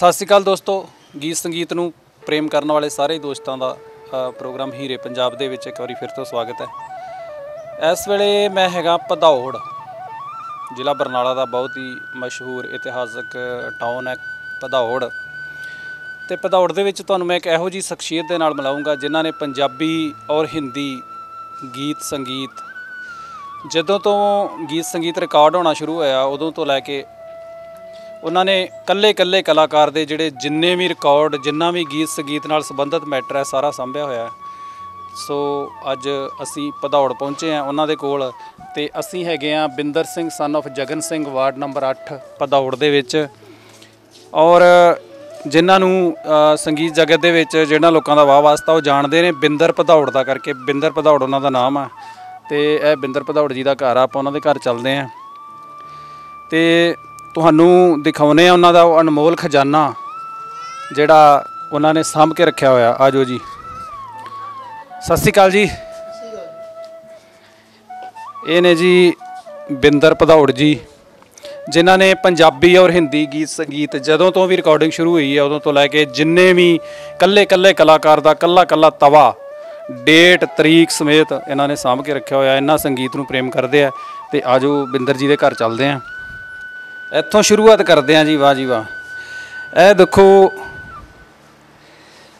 ਸਤਿ ਸ਼੍ਰੀ ਅਕਾਲ ਦੋਸਤੋ, ਗੀਤ ਸੰਗੀਤ ਨੂੰ ਪ੍ਰੇਮ ਕਰਨ ਵਾਲੇ ਸਾਰੇ ਦੋਸਤਾਂ ਦਾ ਪ੍ਰੋਗਰਾਮ ਹੀਰੇ ਪੰਜਾਬ ਦੇ ਵਿੱਚ ਇੱਕ ਵਾਰੀ ਫਿਰ ਤੋਂ ਸਵਾਗਤ ਹੈ। ਇਸ ਵੇਲੇ ਮੈਂ ਹੈਗਾ ਭਦੌੜ, ਜ਼ਿਲ੍ਹਾ ਬਰਨਾਲਾ ਦਾ ਬਹੁਤ ਹੀ ਮਸ਼ਹੂਰ ਇਤਿਹਾਸਕ ਟਾਊਨ ਹੈ ਭਦੌੜ। ਤੇ ਭਦੌੜ ਦੇ ਵਿੱਚ ਤੁਹਾਨੂੰ ਮੈਂ ਇੱਕ ਇਹੋ ਜੀ ਸ਼ਖਸੀਅਤ ਦੇ ਨਾਲ ਮਿਲਾਉਂਗਾ ਜਿਨ੍ਹਾਂ ਨੇ ਪੰਜਾਬੀ ਔਰ ਹਿੰਦੀ ਗੀਤ ਸੰਗੀਤ, ਜਦੋਂ ਤੋਂ ਗੀਤ ਸੰਗੀਤ ਰਿਕਾਰਡ ਹੋਣਾ ਸ਼ੁਰੂ ਹੋਇਆ, ਉਦੋਂ ਤੋਂ ਲੈ ਕੇ ਉਹਨਾਂ ਨੇ ਕੱਲੇ ਕੱਲੇ ਕਲਾਕਾਰ ਦੇ ਜਿਹੜੇ ਜਿੰਨੇ ਵੀ ਰਿਕਾਰਡ ਜਿੰਨਾ ਵੀ ਗੀਤ ਸੰਗੀਤ ਨਾਲ ਸੰਬੰਧਿਤ ਮੈਟਰ ਹੈ, ਸਾਰਾ ਸੰਭਿਆ ਹੋਇਆ ਹੈ। ਸੋ ਅੱਜ ਅਸੀਂ ਭਦੌੜ ਪਹੁੰਚੇ ਆ ਉਹਨਾਂ ਦੇ ਕੋਲ ਤੇ ਅਸੀਂ ਹੈਗੇ ਆ Binder Singh son of Jagan Singh, ward number 8 Bhadaur ਦੇ ਵਿੱਚ। ਔਰ ਜਿਨ੍ਹਾਂ ਨੂੰ ਸੰਗੀਤ ਜਗਤ ਦੇ ਵਿੱਚ ਜਿਹਨਾਂ ਲੋਕਾਂ ਦਾ ਵਾਹ ਵਾਸਤਾ ਉਹ ਜਾਣਦੇ ਨੇ, ਬਿੰਦਰ ਭਦੌੜ ਦਾ ਕਰਕੇ, ਬਿੰਦਰ ਭਦੌੜ ਉਹਨਾਂ ਦਾ ਨਾਮ ਆ। ਤੇ ਇਹ ਬਿੰਦਰ ਭਦੌੜ ਜੀ ਦਾ ਘਰ ਆ, ਆਪਾਂ ਉਹਨਾਂ ਦੇ ਘਰ ਚੱਲਦੇ ਆ ਤੇ ਤੁਹਾਨੂੰ ਦਿਖਾਉਨੇ ਆ ਉਹਨਾਂ ਦਾ ਉਹ ਅਨਮੋਲ ਖਜ਼ਾਨਾ, ਜਿਹੜਾ ਉਹਨਾਂ ਨੇ ਸਾਂਭ ਕੇ ਰੱਖਿਆ ਹੋਇਆ। ਆਜੋ ਜੀ। ਸਤਿ ਸ਼੍ਰੀ ਅਕਾਲ ਜੀ। ਇਹ ਨੇ ਜੀ ਬਿੰਦਰ ਭਦੌੜ ਜੀ, ਜਿਨ੍ਹਾਂ ਨੇ ਪੰਜਾਬੀ ਔਰ ਹਿੰਦੀ ਗੀਤ ਸੰਗੀਤ ਜਦੋਂ ਤੋਂ ਵੀ ਰਿਕਾਰਡਿੰਗ ਸ਼ੁਰੂ ਹੋਈ ਹੈ, ਉਦੋਂ ਤੋਂ ਲੈ ਕੇ ਜਿੰਨੇ ਵੀ ਕੱਲੇ ਕੱਲੇ ਕਲਾਕਾਰ ਦਾ ਕੱਲਾ ਕੱਲਾ ਤਵਾ, ਡੇਟ, ਤਰੀਕ ਸਮੇਤ ਇਹਨਾਂ ਨੇ ਸਾਂਭ ਕੇ ਰੱਖਿਆ ਹੋਇਆ। ਇਹਨਾਂ ਸੰਗੀਤ ਨੂੰ ਪ੍ਰੇਮ ਕਰਦੇ ਆ। ਤੇ ਆਜੋ ਬਿੰਦਰ ਜੀ ਦੇ ਘਰ ਚੱਲਦੇ ਆ। ਇੱਥੋਂ ਸ਼ੁਰੂਆਤ ਕਰਦੇ ਹਾਂ ਜੀ, ਵਾਹ ਜੀ, ਵਾਹ। ਇਹ ਦੇਖੋ,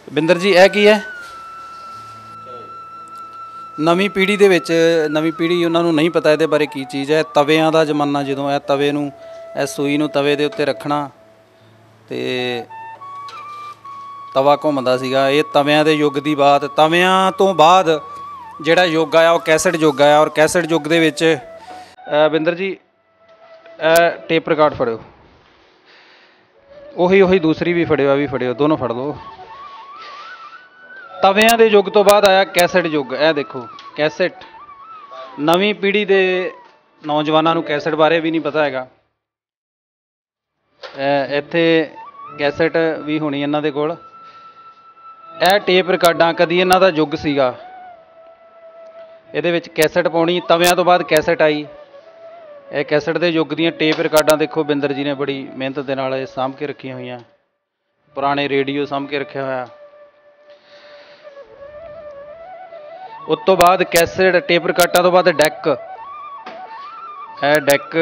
ਬਿੰਦਰ ਜੀ, ਇਹ ਕੀ ਹੈ? ਨਵੀਂ ਪੀੜ੍ਹੀ ਦੇ ਵਿੱਚ, ਨਵੀਂ ਪੀੜ੍ਹੀ ਉਹਨਾਂ ਨੂੰ ਨਹੀਂ ਪਤਾ ਇਹਦੇ ਬਾਰੇ ਕੀ ਚੀਜ਼ ਹੈ। ਤਵਿਆਂ ਦਾ ਜ਼ਮਾਨਾ ਜਦੋਂ ਇਹ ਤਵੇ ਨੂੰ, ਇਹ ਸੂਈ ਨੂੰ ਤਵੇ ਦੇ ਉੱਤੇ ਰੱਖਣਾ, ਤੇ ਤਵਾ ਘੁੰਮਦਾ ਸੀਗਾ। ਇਹ ਤਵਿਆਂ ਦੇ ਯੁੱਗ ਦੀ ਬਾਤ। ਤਵਿਆਂ ਤੋਂ ਬਾਅਦ ਜਿਹੜਾ ਯੁੱਗ ਆਇਆ, ਉਹ ਕੈਸਟ ਯੁੱਗ ਆਇਆ, ਔਰ ਕੈਸਟ ਯੁੱਗ ਦੇ ਵਿੱਚ ਬਿੰਦਰ ਜੀ ਇਹ ਟੇਪ ਰਿਕਾਰਡ ਫੜਿਓ। ਉਹੀ ਉਹੀ ਦੂਸਰੀ ਵੀ ਫੜਿਓ ਆ ਵੀ ਫੜਿਓ, ਦੋਨੋਂ ਫੜ ਲਓ। ਤਵਿਆਂ ਦੇ ਯੁੱਗ ਤੋਂ ਬਾਅਦ ਆਇਆ ਕੈਸਟ ਯੁੱਗ, ਇਹ ਦੇਖੋ, ਕੈਸਟ। ਨਵੀਂ ਪੀੜ੍ਹੀ ਦੇ ਨੌਜਵਾਨਾਂ ਨੂੰ ਕੈਸਟ ਬਾਰੇ ਵੀ ਨਹੀਂ ਪਤਾ ਹੈਗਾ। ਇਹ, ਇੱਥੇ ਕੈਸਟ ਵੀ ਹੋਣੀ ਇਹਨਾਂ ਦੇ ਕੋਲ। ਇਹ ਟੇਪ ਰਿਕਾਰਡਾਂ, ਕਦੀ ਇਹਨਾਂ ਦਾ ਯੁੱਗ ਸੀਗਾ। ਇਹਦੇ ਵਿੱਚ ਕੈਸਟ ਪਾਉਣੀ, ਤਵਿਆਂ ਤੋਂ ਬਾਅਦ ਕੈਸਟ ਆਈ। ਇਹ ਕੈਸਟ ਦੇ ਯੁੱਗ ਦੀਆਂ ਟੇਪ ਰਿਕਾਰਡਾਂ ਦੇਖੋ, ਬਿੰਦਰ ਜੀ ਨੇ ਬੜੀ ਮਿਹਨਤ ਦੇ ਨਾਲ ਇਹ ਸਾਂਭ ਕੇ ਰੱਖੀਆਂ ਹੋਈਆਂ। ਪੁਰਾਣੇ ਰੇਡੀਓ ਸਾਂਭ ਕੇ ਰੱਖਿਆ ਹੋਇਆ। ਉਸ ਤੋਂ ਬਾਅਦ ਕੈਸਟ, ਟੇਪ ਰਿਕਾਰਡਾਂ ਤੋਂ ਬਾਅਦ ਡੈਕ। ਇਹ ਡੈਕ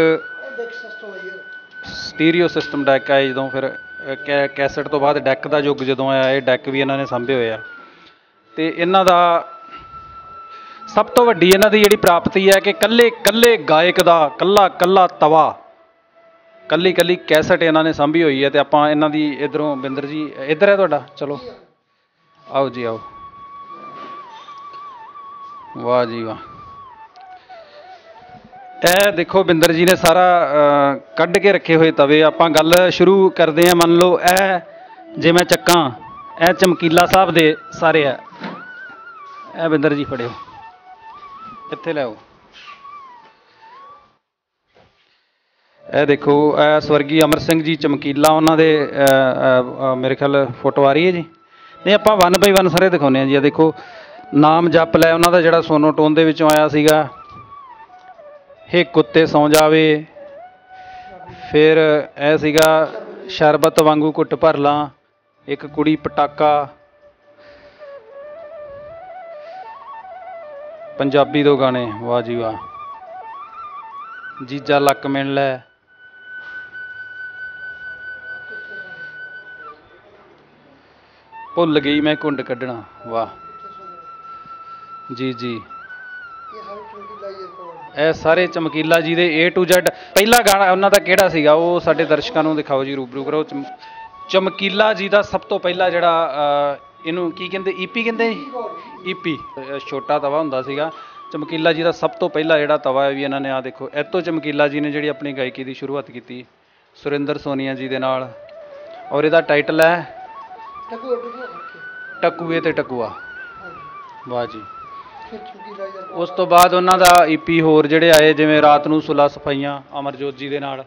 ਸਟੀਰੀਓ ਸਿਸਟਮ ਡੈਕ ਆਇਆ ਜਦੋਂ ਫਿਰ ਕੈ- ਕੈਸਟ ਤੋਂ ਬਾਅਦ ਡੈਕ ਦਾ ਯੁੱਗ ਜਦੋਂ ਆਇਆ, ਇਹ ਡੈਕ ਵੀ ਇਹਨਾਂ ਨੇ ਸਾਂਭੇ ਹੋਏ ਆ। ਤੇ ਇਹਨਾਂ ਦਾ ਸਭ ਤੋਂ ਵੱਡੀ ਇਹਨਾਂ ਦੀ ਜਿਹੜੀ ਪ੍ਰਾਪਤੀ ਹੈ ਕਿ ਕੱਲੇ ਕੱਲੇ ਗਾਇਕ ਦਾ ਕੱਲਾ ਕੱਲਾ ਤਵਾ ਕੱਲੀ ਕੱਲੀ ਕੈਸਟ ਇਹਨਾਂ ਨੇ ਸਾਂਭੀ ਹੋਈ ਹੈ ਤੇ ਆਪਾਂ ਇਹਨਾਂ ਦੀ ਇਧਰੋਂ ਬਿੰਦਰ ਜੀ, ਇੱਧਰ ਹੈ ਤੁਹਾਡਾ? ਚਲੋ। ਆਓ ਜੀ, ਆਓ। ਵਾਹ ਜੀ ਵਾਹ। ਇਹ ਦੇਖੋ ਬਿੰਦਰ ਜੀ ਨੇ ਸਾਰਾ ਕੱਢ ਕੇ ਰੱਖੇ ਹੋਏ ਤਵੇ। ਆਪਾਂ ਗੱਲ ਸ਼ੁਰੂ ਕਰਦੇ ਹਾਂ, ਮੰਨ ਲਓ ਇਹ ਜੇ ਮੈਂ ਚੱਕਾਂ, ਇਹ ਚਮਕੀਲਾ ਸਾਹਿਬ ਦੇ ਸਾਰੇ ਆ ਇਹ ਬਿੰਦਰ ਜੀ ਫੜਿਓ। ਇੱਥੇ ਲਿਆਓ ਇਹ ਦੇਖੋ, ਇਹ ਸਵਰਗੀ ਅਮਰ ਸਿੰਘ ਜੀ ਚਮਕੀਲਾ ਉਹਨਾਂ ਦੇ ਮੇਰੇ ਖਿਆਲ ਫੋਟੋ ਆ ਰਹੀ ਹੈ ਜੀ। ਨਹੀਂ, ਆਪਾਂ ਵਨ ਬਾਈ ਵਨ ਸਾਰੇ ਦਿਖਾਉਂਦੇ ਆ ਜੀ। ਇਹ ਦੇਖੋ, ਨਾਮ ਜਪ ਲੈ ਉਹਨਾਂ ਦਾ ਜਿਹੜਾ ਸੋਨੋ ਟੋਨ ਦੇ ਵਿੱਚੋਂ ਆਇਆ ਸੀਗਾ। ਹੇ ਕੁੱਤੇ ਸੌ ਜਾਵੇ। ਫਿਰ ਇਹ ਸੀਗਾ, ਸ਼ਰਬਤ ਵਾਂਗੂ ਘੁੱਟ ਭਰ ਲਾਂ। ਇੱਕ ਕੁੜੀ ਪਟਾਕਾ ਪੰਜਾਬੀ ਦੋ ਗਾਣੇ ਵਾਹ ਜੀ ਵਾਹ। ਜੀਜਾ ਲੱਕ ਮਿਲ ਲੈ। ਭੁੱਲ ਗਈ ਮੈਂ ਕੁੰਡ ਕੱਢਣਾ ਵਾਹ। ਜੀ ਜੀ। ਇਹ ਸਾਰੇ ਚਮਕੀਲਾ ਜੀ ਦੇ A to Z ਪਹਿਲਾ ਗਾਣਾ ਉਹਨਾਂ ਦਾ ਕਿਹੜਾ ਸੀਗਾ? ਉਹ ਸਾਡੇ ਦਰਸ਼ਕਾਂ ਨੂੰ ਦਿਖਾਓ ਜੀ ਰੂਬਰੂ ਕਰੋ। ਚਮ- ਚਮਕੀਲਾ ਜੀ ਦਾ ਸਭ ਤੋਂ ਪਹਿਲਾ ਜਿਹੜਾ ਅਹ, ਇਹਨੂੰ ਕੀ ਕਹਿੰਦੇ? ਈਪੀ ਕਹਿੰਦੇ? ਈਪੀ। ਛੋਟਾ ਤਵਾ ਹੁੰਦਾ ਸੀਗਾ। ਚਮਕੀਲਾ ਜੀ ਦਾ ਸਭ ਤੋਂ ਪਹਿਲਾ ਜਿਹੜਾ ਤਵਾ ਹੈ ਵੀ ਇਹਨਾਂ ਨੇ ਆ ਦੇਖੋ ਤੋਂ ਚਮਕੀਲਾ ਜੀ ਨੇ ਜਿਹੜੀ ਆਪਣੀ ਗਾਇਕੀ ਦੀ ਸ਼ੁਰੂਆਤ ਕੀਤੀ ਸੁਰਿੰਦਰ ਸੋਨੀਆ ਜੀ ਦੇ ਨਾਲ। ਔਰ ਇਹਦਾ ਟਾਈਟਲ ਹੈ ਟਕੂਏ ਤੇ ਟਕੂਆ। ਵਾਹ ਜੀ ਉਸ ਤੋਂ ਬਾਅਦ ਉਹਨਾਂ ਦਾ ਈਪੀ ਹੋਰ ਜਿਹੜੇ ਆਏ ਜਿਵੇਂ ਰਾਤ ਨੂੰ ਸੁਲਾ ਸਫਾਈਆਂ ਅਮਰਜੋਤ ਜੀ ਦੇ ਨਾਲ।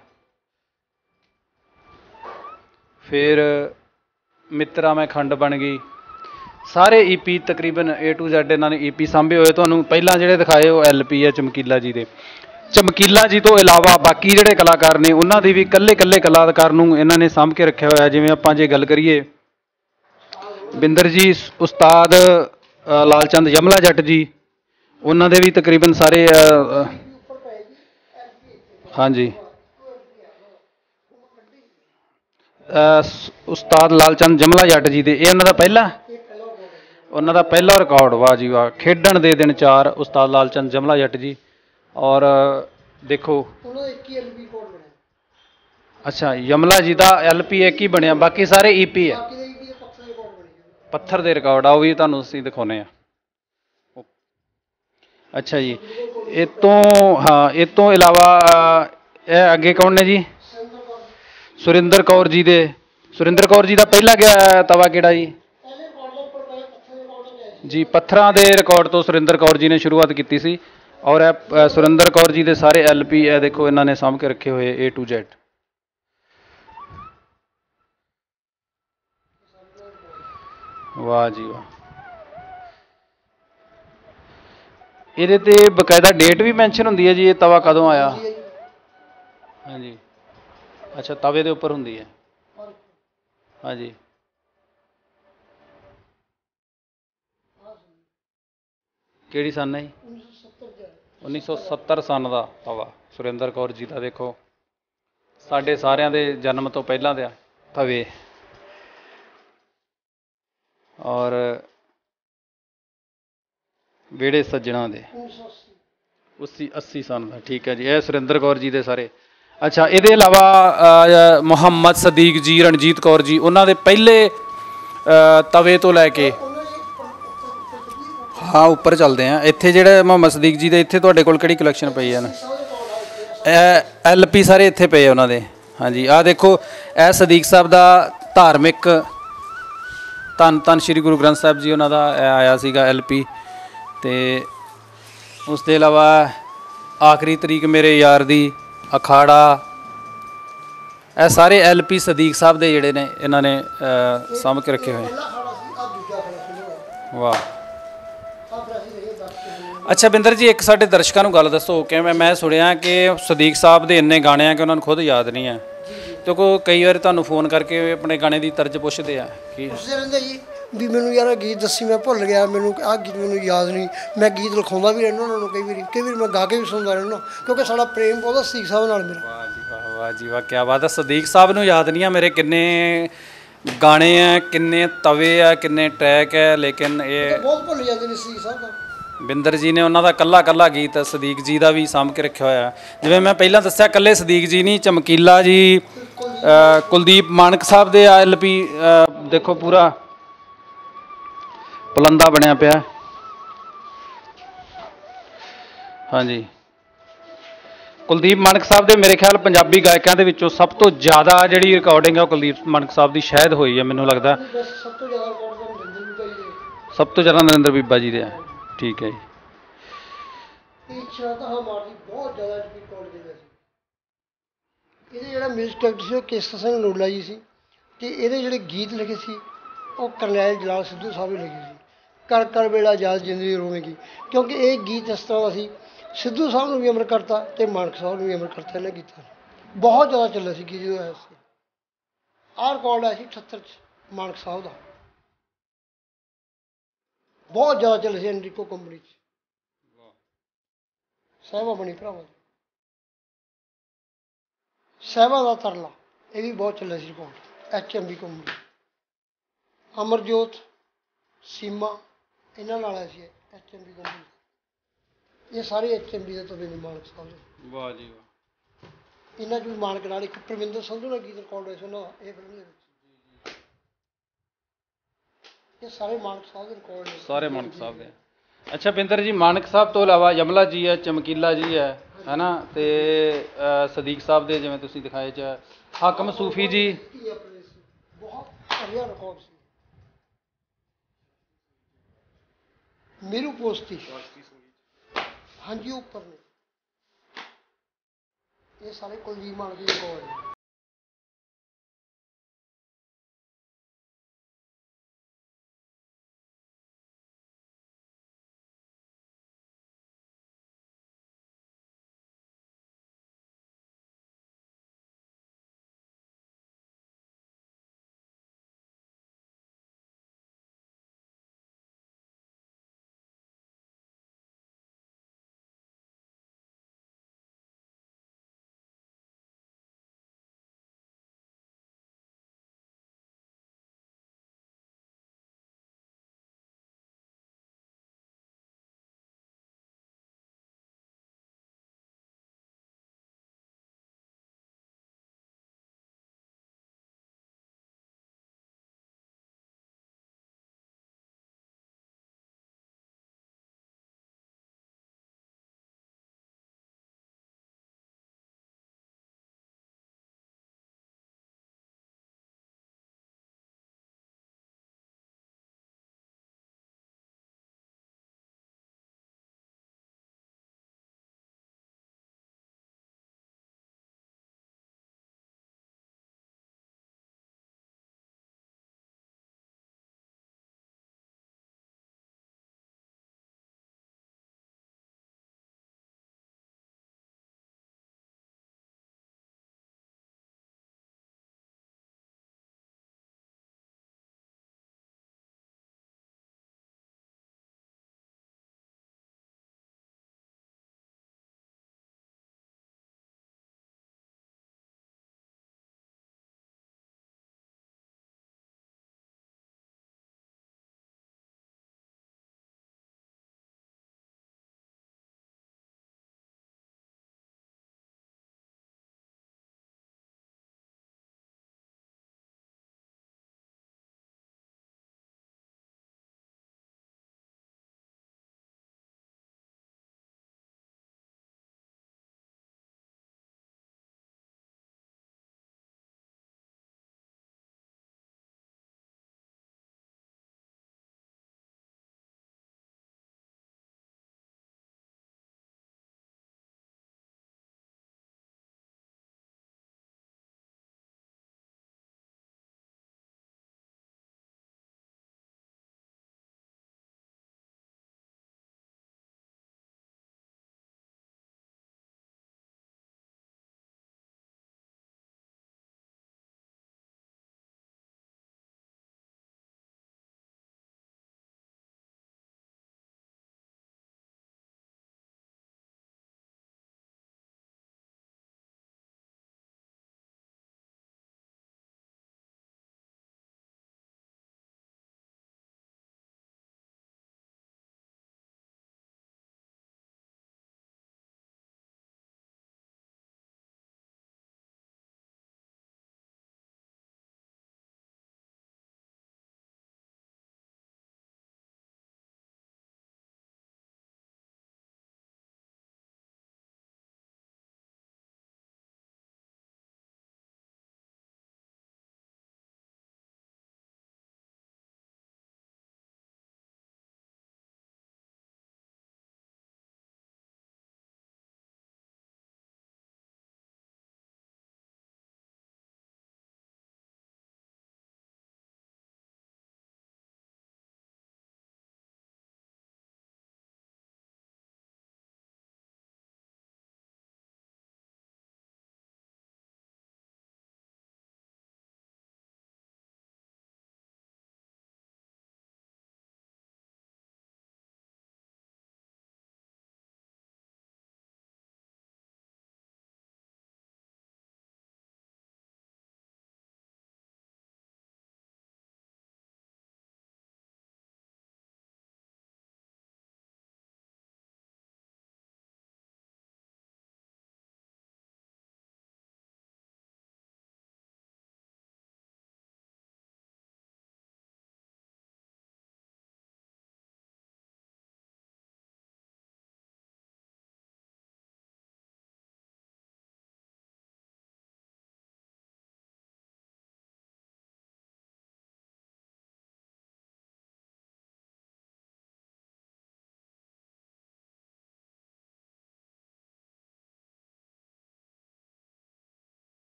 ਫਿਰ ਮਿੱਤਰਾ ਮੈਂ ਖੰਡ ਬਣ ਗਈ। ਸਾਰੇ ਈਪੀ ਤਕਰੀਬਨ A to Z ਇਹਨਾਂ ਨੇ ਈਪੀ ਸਾਂਭੇ ਹੋਏ। ਤੁਹਾਨੂੰ ਪਹਿਲਾਂ ਜਿਹੜੇ ਦਿਖਾਏ ਉਹ ਐਲਪੀ ਹੈ ਚਮਕੀਲਾ ਜੀ ਦੇ। ਚਮਕੀਲਾ ਜੀ ਤੋਂ ਇਲਾਵਾ ਬਾਕੀ ਜਿਹੜੇ ਕਲਾਕਾਰ ਨੇ, ਉਹਨਾਂ ਦੀ ਵੀ ਇਕੱਲੇ ਇਕੱਲੇ ਕਲਾਕਾਰ ਨੂੰ ਇਹਨਾਂ ਨੇ ਸਾਂਭ ਕੇ ਰੱਖਿਆ ਹੋਇਆ। ਜਿਵੇਂ ਆਪਾਂ ਜੇ ਗੱਲ ਕਰੀਏ ਬਿੰਦਰ ਜੀ ਉਸਤਾਦ ਲਾਲਚੰਦ, ਯਮਲਾ ਜੱਟ ਜੀ, ਉਹਨਾਂ ਦੇ ਵੀ ਤਕਰੀਬਨ ਸਾਰੇ ਹਾਂਜੀ। ਉਸਤਾਦ ਲਾਲਚੰਦ ਜਮਲਾ ਜੱਟ ਜੀ ਦੇ। ਇਹ ਉਹਨਾਂ ਦਾ ਪਹਿਲਾ ਉਹਨਾਂ ਦਾ ਪਹਿਲਾ ਰਿਕਾਰਡ ਵਾਹ ਜੀ ਵਾਹ ਖੇਡਣ ਦੇ ਦਿਨ ਚਾਰ ਉਸਤਾਦ ਲਾਲਚੰਦ ਜਮਲਾ ਜੱਟ ਜੀ। ਔਰ ਦੇਖੋ। ਉਹਨਾਂ ਦਾ ਇੱਕ ਹੀ ਐਲਬੀ ਕੋਡ ਬਣਿਆ ਅੱਛਾ ਯਮਲਾ ਜੀ ਦਾ ਐਲਪੀ ਇੱਕ ਹੀ ਬਣਿਆ ਬਾਕੀ ਸਾਰੇ ਈਪੀ ਹੈ ਦੇ ਈਪੀ ਦੇ ਪੱਥਰ ਦੇ ਰਿਕਾਰਡ ਆ ਉਹ ਵੀ ਤੁਹਾਨੂੰ ਅਸੀਂ ਦਿਖਾਉਨੇ ਆ। ਅੱਛਾ ਜੀ ਇਹ ਤੋਂ ਹਾਂ ਇਹ ਤੋਂ ਇਲਾਵਾ ਇਹ ਅੱਗੇ ਕੌਣ ਨੇ ਜੀ? ਸੁਰਿੰਦਰ ਕੌਰ ਜੀ ਦੇ। ਸੁਰਿੰਦਰ ਕੌਰ ਜੀ ਦਾ ਪਹਿਲਾ ਗਿਆ ਤਵਾ ਕਿਹੜਾ ਜੀ ਪਹਿਲੇ ਕੋਡ ਦੇ ਉੱਪਰ ਪਹਿਲੇ ਪੱਥਰ ਦੇ ਕੋਡ ਤੇ ਆਏ ਜੀ ਪੱਥਰਾਂ ਦੇ ਰਿਕਾਰਡ ਤੋਂ ਸੁਰਿੰਦਰ ਕੌਰ ਜੀ ਨੇ ਸ਼ੁਰੂਆਤ ਕੀਤੀ ਸੀ ਔਰ ਇਹ ਸੁਰਿੰਦਰ ਕੌਰ ਜੀ ਦੇ ਸਾਰੇ ਐਲਪੀ ਇਹ ਦੇਖੋ ਇਹਨਾਂ ਨੇ ਸਾਂਭ ਕੇ ਰੱਖੇ ਹੋਏ A to Z ਵਾਹ ਜੀ ਵਾਹ। ਇਹਦੇ ਤੇ ਬਕਾਇਦਾ ਡੇਟ ਵੀ ਮੈਂਸ਼ਨ ਹੁੰਦੀ ਹੈ ਜੀ ਇਹ ਤਵਾ ਕਦੋਂ ਆਇਆ? ਹਾਂਜੀ। ਅੱਛਾ ਤਵੇ ਦੇ ਉੱਪਰ ਹੁੰਦੀ ਹੈ। ਹਾਂਜੀ। ਕਿਹੜੀ ਸਨ ਹੈ ਜੀ 1970 ਚ ਆਏ। 1970 ਸਨ ਦਾ ਤਵਾ ਸੁਰਿੰਦਰ ਕੌਰ ਜੀ ਦਾ ਦੇਖੋ। ਸਾਡੇ ਸਾਰਿਆਂ ਦੇ ਜਨਮ ਤੋਂ ਪਹਿਲਾਂ ਦੇ ਤਵੇ ਔਰ ਵਿਹੜੇ ਸੱਜਣਾ ਦੇ। 1980 80 80 ਸਨ ਦਾ ਠੀਕ ਹੈ ਜੀ। ਇਹ ਸੁਰਿੰਦਰ ਕੌਰ ਜੀ ਦੇ ਸਾਰੇ। ਅੱਛਾ ਇਹਦੇ ਇਲਾਵਾ ਮੁਹੰਮਦ ਸਦੀਕ ਜੀ ਰਣਜੀਤ ਕੌਰ ਜੀ ਉਹਨਾਂ ਦੇ ਪਹਿਲੇ ਅ, ਤਵੇ ਤੋਂ ਲੈ ਕੇ ਹਾਂ, ਉੱਪਰ ਚੱਲਦੇ ਆ ਇੱਥੇ ਜਿਹੜੇ ਮੁਹੰਮਦ ਸਦੀਕ ਜੀ ਦੇ, ਇੱਥੇ ਤੁਹਾਡੇ ਕੋਲ ਕਿਹੜੀ ਕਲੈਕਸ਼ਨ ਪਈ ਹੈ ਨਾ? ਸਭ ਦੇ ਕੋਡ ਐਲਪੀ ਸਾਰੇ ਇੱਥੇ ਪਏ ਉਹਨਾਂ ਦੇ। ਹਾਂਜੀ, ਆਹ ਦੇਖੋ ਇਹ ਸਦੀਕ ਸਾਹਿਬ ਦਾ ਧਾਰਮਿਕ ਧੰਨ ਧੰਨ ਸ੍ਰੀ ਗੁਰੂ ਗ੍ਰੰਥ ਸਾਹਿਬ ਜੀ ਉਹਨਾਂ ਦਾ ਆਇਆ ਸੀਗਾ ਐਲਪੀ ਤੇ ਉਸ ਤੋਂ ਇਲਾਵਾ ਆਖਰੀ ਤਰੀਕ ਮੇਰੇ ਯਾਰ ਦੀ, ਅਖਾੜਾ। ਇਹ ਸਾਰੇ ਐਲਪੀ ਸਦੀਕ ਸਾਹਿਬ ਦੇ ਜਿਹੜੇ ਨੇ, ਇਹਨਾਂ ਨੇ ਸਾਂਭ ਕੇ ਰੱਖੇ ਹੋਏ ਵਾਹ। ਅੱਛਾ ਬਿੰਦਰ ਜੀ ਇੱਕ ਸਾਡੇ ਦਰਸ਼ਕਾਂ ਨੂੰ ਗੱਲ ਦੱਸੋ। ਕਿ ਮੈਂ ਸੁਣਿਆ ਕਿ ਸਦੀਕ ਸਾਹਿਬ ਦੇ ਇੰਨੇ ਗਾਣੇ ਆ ਕਿ ਉਹਨਾਂ ਨੂੰ ਖੁਦ ਯਾਦ ਨਹੀਂ ਹੈ ਤੇ ਕੋ ਕਈ ਵਾਰ ਤੁਹਾਨੂੰ ਫੋਨ ਕਰਕੇ ਆਪਣੇ ਗਾਣੇ ਦੀ ਤਰਜ ਪੁੱਛਦੇ ਆ ਕਿ ਪੁੱਛਦੇ ਰਹਿੰਦੇ ਜੀ ਵੀ ਮੈਨੂੰ ਯਾਰ ਗੀਤ ਦੱਸੀ ਮੈਂ ਭੁੱਲ ਗਿਆ ਮੈਨੂੰ ਆਹ ਗੀਤ ਮੈਨੂੰ ਯਾਦ ਨਹੀਂ। ਮੈਂ ਗੀਤ ਲਿਖਾਉਂਦਾ ਵੀ ਰਹਿੰਦਾ ਉਹਨਾਂ ਨੂੰ ਕਈ ਵਾਰੀ ਕਈ ਵਾਰੀ ਮੈਂ ਗਾ ਕੇ ਵੀ ਸੁਣਦਾ ਰਹਿੰਦਾ ਕਿਉਂਕਿ ਸਾਡਾ ਪ੍ਰੇਮ ਬਹੁਤਾ ਸੀ ਸਾਹਿਬ ਨਾਲ ਮੇਰਾ। ਵਾਹ ਜੀ ਵਾਹ ਵਾਹ ਜੀ ਵਾਹ ਕੀ ਬਾਤ ਹੈ ਸਦੀਕ ਸਾਹਿਬ ਨੂੰ ਯਾਦ ਨਹੀਂ ਆ ਮੇਰੇ ਕਿੰਨੇ ਗਾਣੇ ਆ ਕਿੰਨੇ ਤਵੇ ਆ ਕਿੰਨੇ ਟਰੈਕ ਹੈ ਲੇਕਿਨ ਇਹ ਬਹੁਤ ਭੁੱਲ ਜਾਂਦੇ ਨੇ ਸੀ ਸਾਹਿਬ ਦਾ ਬਿੰਦਰ ਜੀ ਨੇ ਉਹਨਾਂ ਦਾ ਕੱਲਾ ਕੱਲਾ ਗੀਤ ਸਦੀਕ ਜੀ ਦਾ ਵੀ ਸਾਂਭ ਕੇ ਰੱਖਿਆ ਹੋਇਆ। ਜਿਵੇਂ ਮੈਂ ਪਹਿਲਾਂ ਦੱਸਿਆ ਕੱਲੇ ਸਦੀਕ ਜੀ ਨਹੀਂ, ਚਮਕੀਲਾ ਜੀ ਕੁਲਦੀਪ ਮਾਨਕ ਸਾਹਿਬ ਦੇ ਐਲਪੀ ਦੇਖੋ ਪੂਰਾ ਪਲੰਦਾ ਬਣਿਆ ਪਿਆ। ਹਾਂਜੀ। ਕੁਲਦੀਪ ਮਾਨਕ ਸਾਹਿਬ ਦੇ ਮੇਰੇ ਖਿਆਲ ਪੰਜਾਬੀ ਗਾਇਕਾਂ ਦੇ ਵਿੱਚੋਂ ਸਭ ਤੋਂ ਜ਼ਿਆਦਾ ਜਿਹੜੀ ਰਿਕਾਰਡਿੰਗ ਹੈ ਉਹ ਕੁਲਦੀਪ ਮਾਨਕ ਸਾਹਿਬ ਦੀ ਸ਼ਾਇਦ ਹੋਈ ਹੈ ਮੈਨੂੰ ਲੱਗਦਾ। ਸਭ ਤੋਂ ਜ਼ਿਆਦਾ ਰਿਕਾਰਡ ਸਭ ਤੋਂ ਜ਼ਿਆਦਾ ਨਰਿੰਦਰ ਬੀਬਾ ਜੀ ਦੇ ਆ। ਠੀਕ ਹੈ ਜੀ। ਇਹ ਇੱਛਾ ਹਮਾਰੀ ਬਹੁਤ ਜ਼ਿਆਦਾ ਰਿਕਾਰਡ ਦੇ ਵਿੱਚ। ਇਹਦੇ ਜਿਹੜਾ ਮਿਊਜ਼ਿਕ ਡਾਇਰੈਕਟਰ ਸੀ, ਉਹ ਕੇਸਰ ਸਿੰਘ ਨੋਲਾ ਜੀ ਸੀ। ਤੇ ਇਹਦੇ ਜਿਹੜੇ ਗੀਤ ਲਿਖੇ ਸੀ, ਉਹ ਕਰਨੈਲ ਜਲਾਲ ਸਿੱਧੂ ਸਾਹਿਬ ਨੇ ਲਿਖੇ ਸੀ। ਕਰ ਕਰ ਵੇਲਾ ਯਾਦ ਜ਼ਿੰਦਗੀ ਰੋਵੇਗੀ। ਕਿਉਂਕਿ ਇਹ ਗੀਤ ਇਸ ਤਰ੍ਹਾਂ ਦਾ ਸੀ, ਸਿੱਧੂ ਸਾਹਿਬ ਨੂੰ ਵੀ ਅਮਰ ਕਰਤਾ ਤੇ ਮਾਨਕ ਸਾਹਿਬ ਨੂੰ ਵੀ ਅਮਰ ਕਰਤਾ, ਇਹਨਾਂ ਗੀਤਾਂ ਨੇ ਬਹੁਤ ਜ਼ਿਆਦਾ ਚੱਲਿਆ ਸੀ, ਗੀਤ ਜਦੋਂ ਆਇਆ ਸੀ। ਆਹ ਰਿਕਾਰਡ ਆਇਆ ਸੀ 78 ਚ ਮਾਨਕ ਸਾਹਿਬ ਦਾ। ਬਹੁਤ ਜ਼ਿਆਦਾ ਚੱਲਿਆ ਸੀ ਐਨਰੀਕੋ ਕੰਪਨੀ ਚ। ਸਹਿਬਾ ਬਣੀ ਭਰਾਵਾ ਸਹਿਬਾ ਦਾ ਤਰਲਾ ਇਹ ਵੀ ਬਹੁਤ ਚੱਲਿਆ ਸੀ report H M B company. Amarjot Seema ਇਹਨਾਂ ਨਾਲ ਆਇਆ ਸੀ ਐਚ ਐਮ ਬੀ ਕੰਪਨੀ ਇਹ ਸਾਰੇ ਐਚ ਐਮ ਬੀ ਦੇ ਤਵੇ ਨੇ ਮਾਲਕ ਸਾਹਿਬ ਵਾਹ ਜੀ ਵਾਹ। ਇਹਨਾਂ ਚ ਮਾਲਕ ਨਾਲ ਇੱਕ ਪ੍ਰਵਿੰਦਰ ਸੰਧੂ ਨਾਲ ਗੀਤ ਰਿਕਾਰਡ ਹੋਇਆ ਸੀ ਉਹਨਾਂ ਦਾ ਇਹ ਫਿਲਮ ਦੇ ਵਿੱਚ। ਇਹ ਸਾਰੇ ਮਾਲਕ ਸਾਹਿਬ ਦੇ ਰਿਕਾਰਡ ਨੇ। ਸਾਰੇ ਮਾਨਕ ਸਾਹਿਬ ਦੇ। ਅੱਛਾ ਬਿੰਦਰ ਜੀ ਮਾਨਕ ਸਾਹਿਬ ਤੋਂ ਇਲਾਵਾ ਯਮਲਾ ਜੀ ਹੈ ਚਮਕੀਲਾ ਜੀ ਹੈ ਹੈਨਾ? ਤੇ ਸਦੀਕ ਸਾਹਿਬ ਦੇ ਜਿਵੇਂ ਤੁਸੀਂ ਦਿਖਾਏ ਚ ਹਾਕਮ ਸੂਫੀ ਜੀ। ਬਹੁਤ ਵਧੀਆ ਰਿਕਾਰਡ ਸੀ। ਮੇਰੂ ਪੋਸਤੀ। ਹਾਂਜੀ ਉੱਪਰ ਨੇ। ਇਹ ਸਾਰੇ ਕੁਲਦੀਪ ਮਾਨ ਦੇ ਰਿਕਾਰਡ ਨੇ।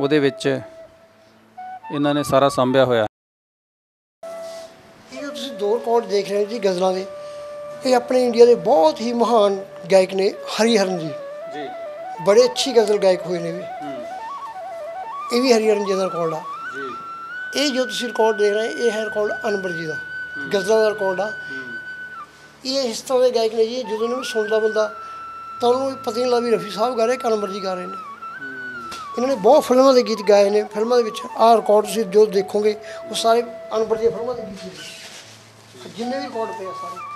ਉਹਦੇ ਵਿੱਚ ਇਹਨਾਂ ਨੇ ਸਾਰਾ ਸੰਭਿਆ ਹੋਇਆ। ਇਹ ਜੋ ਤੁਸੀਂ ਦੋ ਰਿਕਾਰਡ ਦੇਖ ਰਹੇ ਹੋ ਜੀ ਗਜ਼ਲਾਂ ਦੇ। ਇਹ ਆਪਣੇ ਇੰਡੀਆ ਦੇ ਬਹੁਤ ਹੀ ਮਹਾਨ ਗਾਇਕ ਨੇ ਹਰੀ ਹਰਨ ਜੀ। ਜੀ। ਬੜੇ ਅੱਛੀ ਗਜ਼ਲ ਗਾਇਕ ਹੋਏ ਨੇ ਵੀ। ਇਹ ਵੀ ਹਰੀ ਹਰਨ ਜੀ ਦਾ ਰਿਕਾਰਡ ਆ। ਜੀ। ਇਹ ਜੋ ਤੁਸੀਂ ਰਿਕਾਰਡ ਦੇਖ ਰਹੇ ਇਹ ਹੈ ਰਿਕਾਰਡ ਅਨਵਰ ਜੀ ਦਾ। ਗਜ਼ਲਾਂ ਦਾ ਰਿਕਾਰਡ ਆ। ਇਹ ਇਸ ਤਰ੍ਹਾਂ ਦੇ ਗਾਇਕ ਨੇ ਜੀ ਜਦੋਂ ਇਹਨਾਂ ਨੂੰ ਸੁਣਦਾ ਬੰਦਾ ਤਾਂ ਉਹਨੂੰ ਪਤਾ ਨਹੀਂ ਲੱਗਦਾ ਵੀ ਰਫੀ ਸਾਹਿਬ ਗਾ ਰਹੇ ਕਿ ਅਨਵਰ ਜੀ ਗਾ ਰਹੇ ਨੇ। ਇਹਨਾਂ ਨੇ ਬਹੁਤ ਫਿਲਮਾਂ ਦੇ ਗੀਤ ਗਾਏ ਨੇ। ਫਿਲਮਾਂ ਦੇ ਵਿੱਚ ਆਹ ਰਿਕਾਰਡ ਤੁਸੀਂ ਜੋ ਦੇਖੋਗੇ, ਉਹ ਸਾਰੇ ਅਨਵਰ ਦੀਆਂ ਫਿਲਮਾਂ ਦੇ ਗੀਤ ਨੇ। ਜਿੰਨੇ ਵੀ ਰਿਕਾਰਡ ਪਏ ਆ ਸਾਰੇ।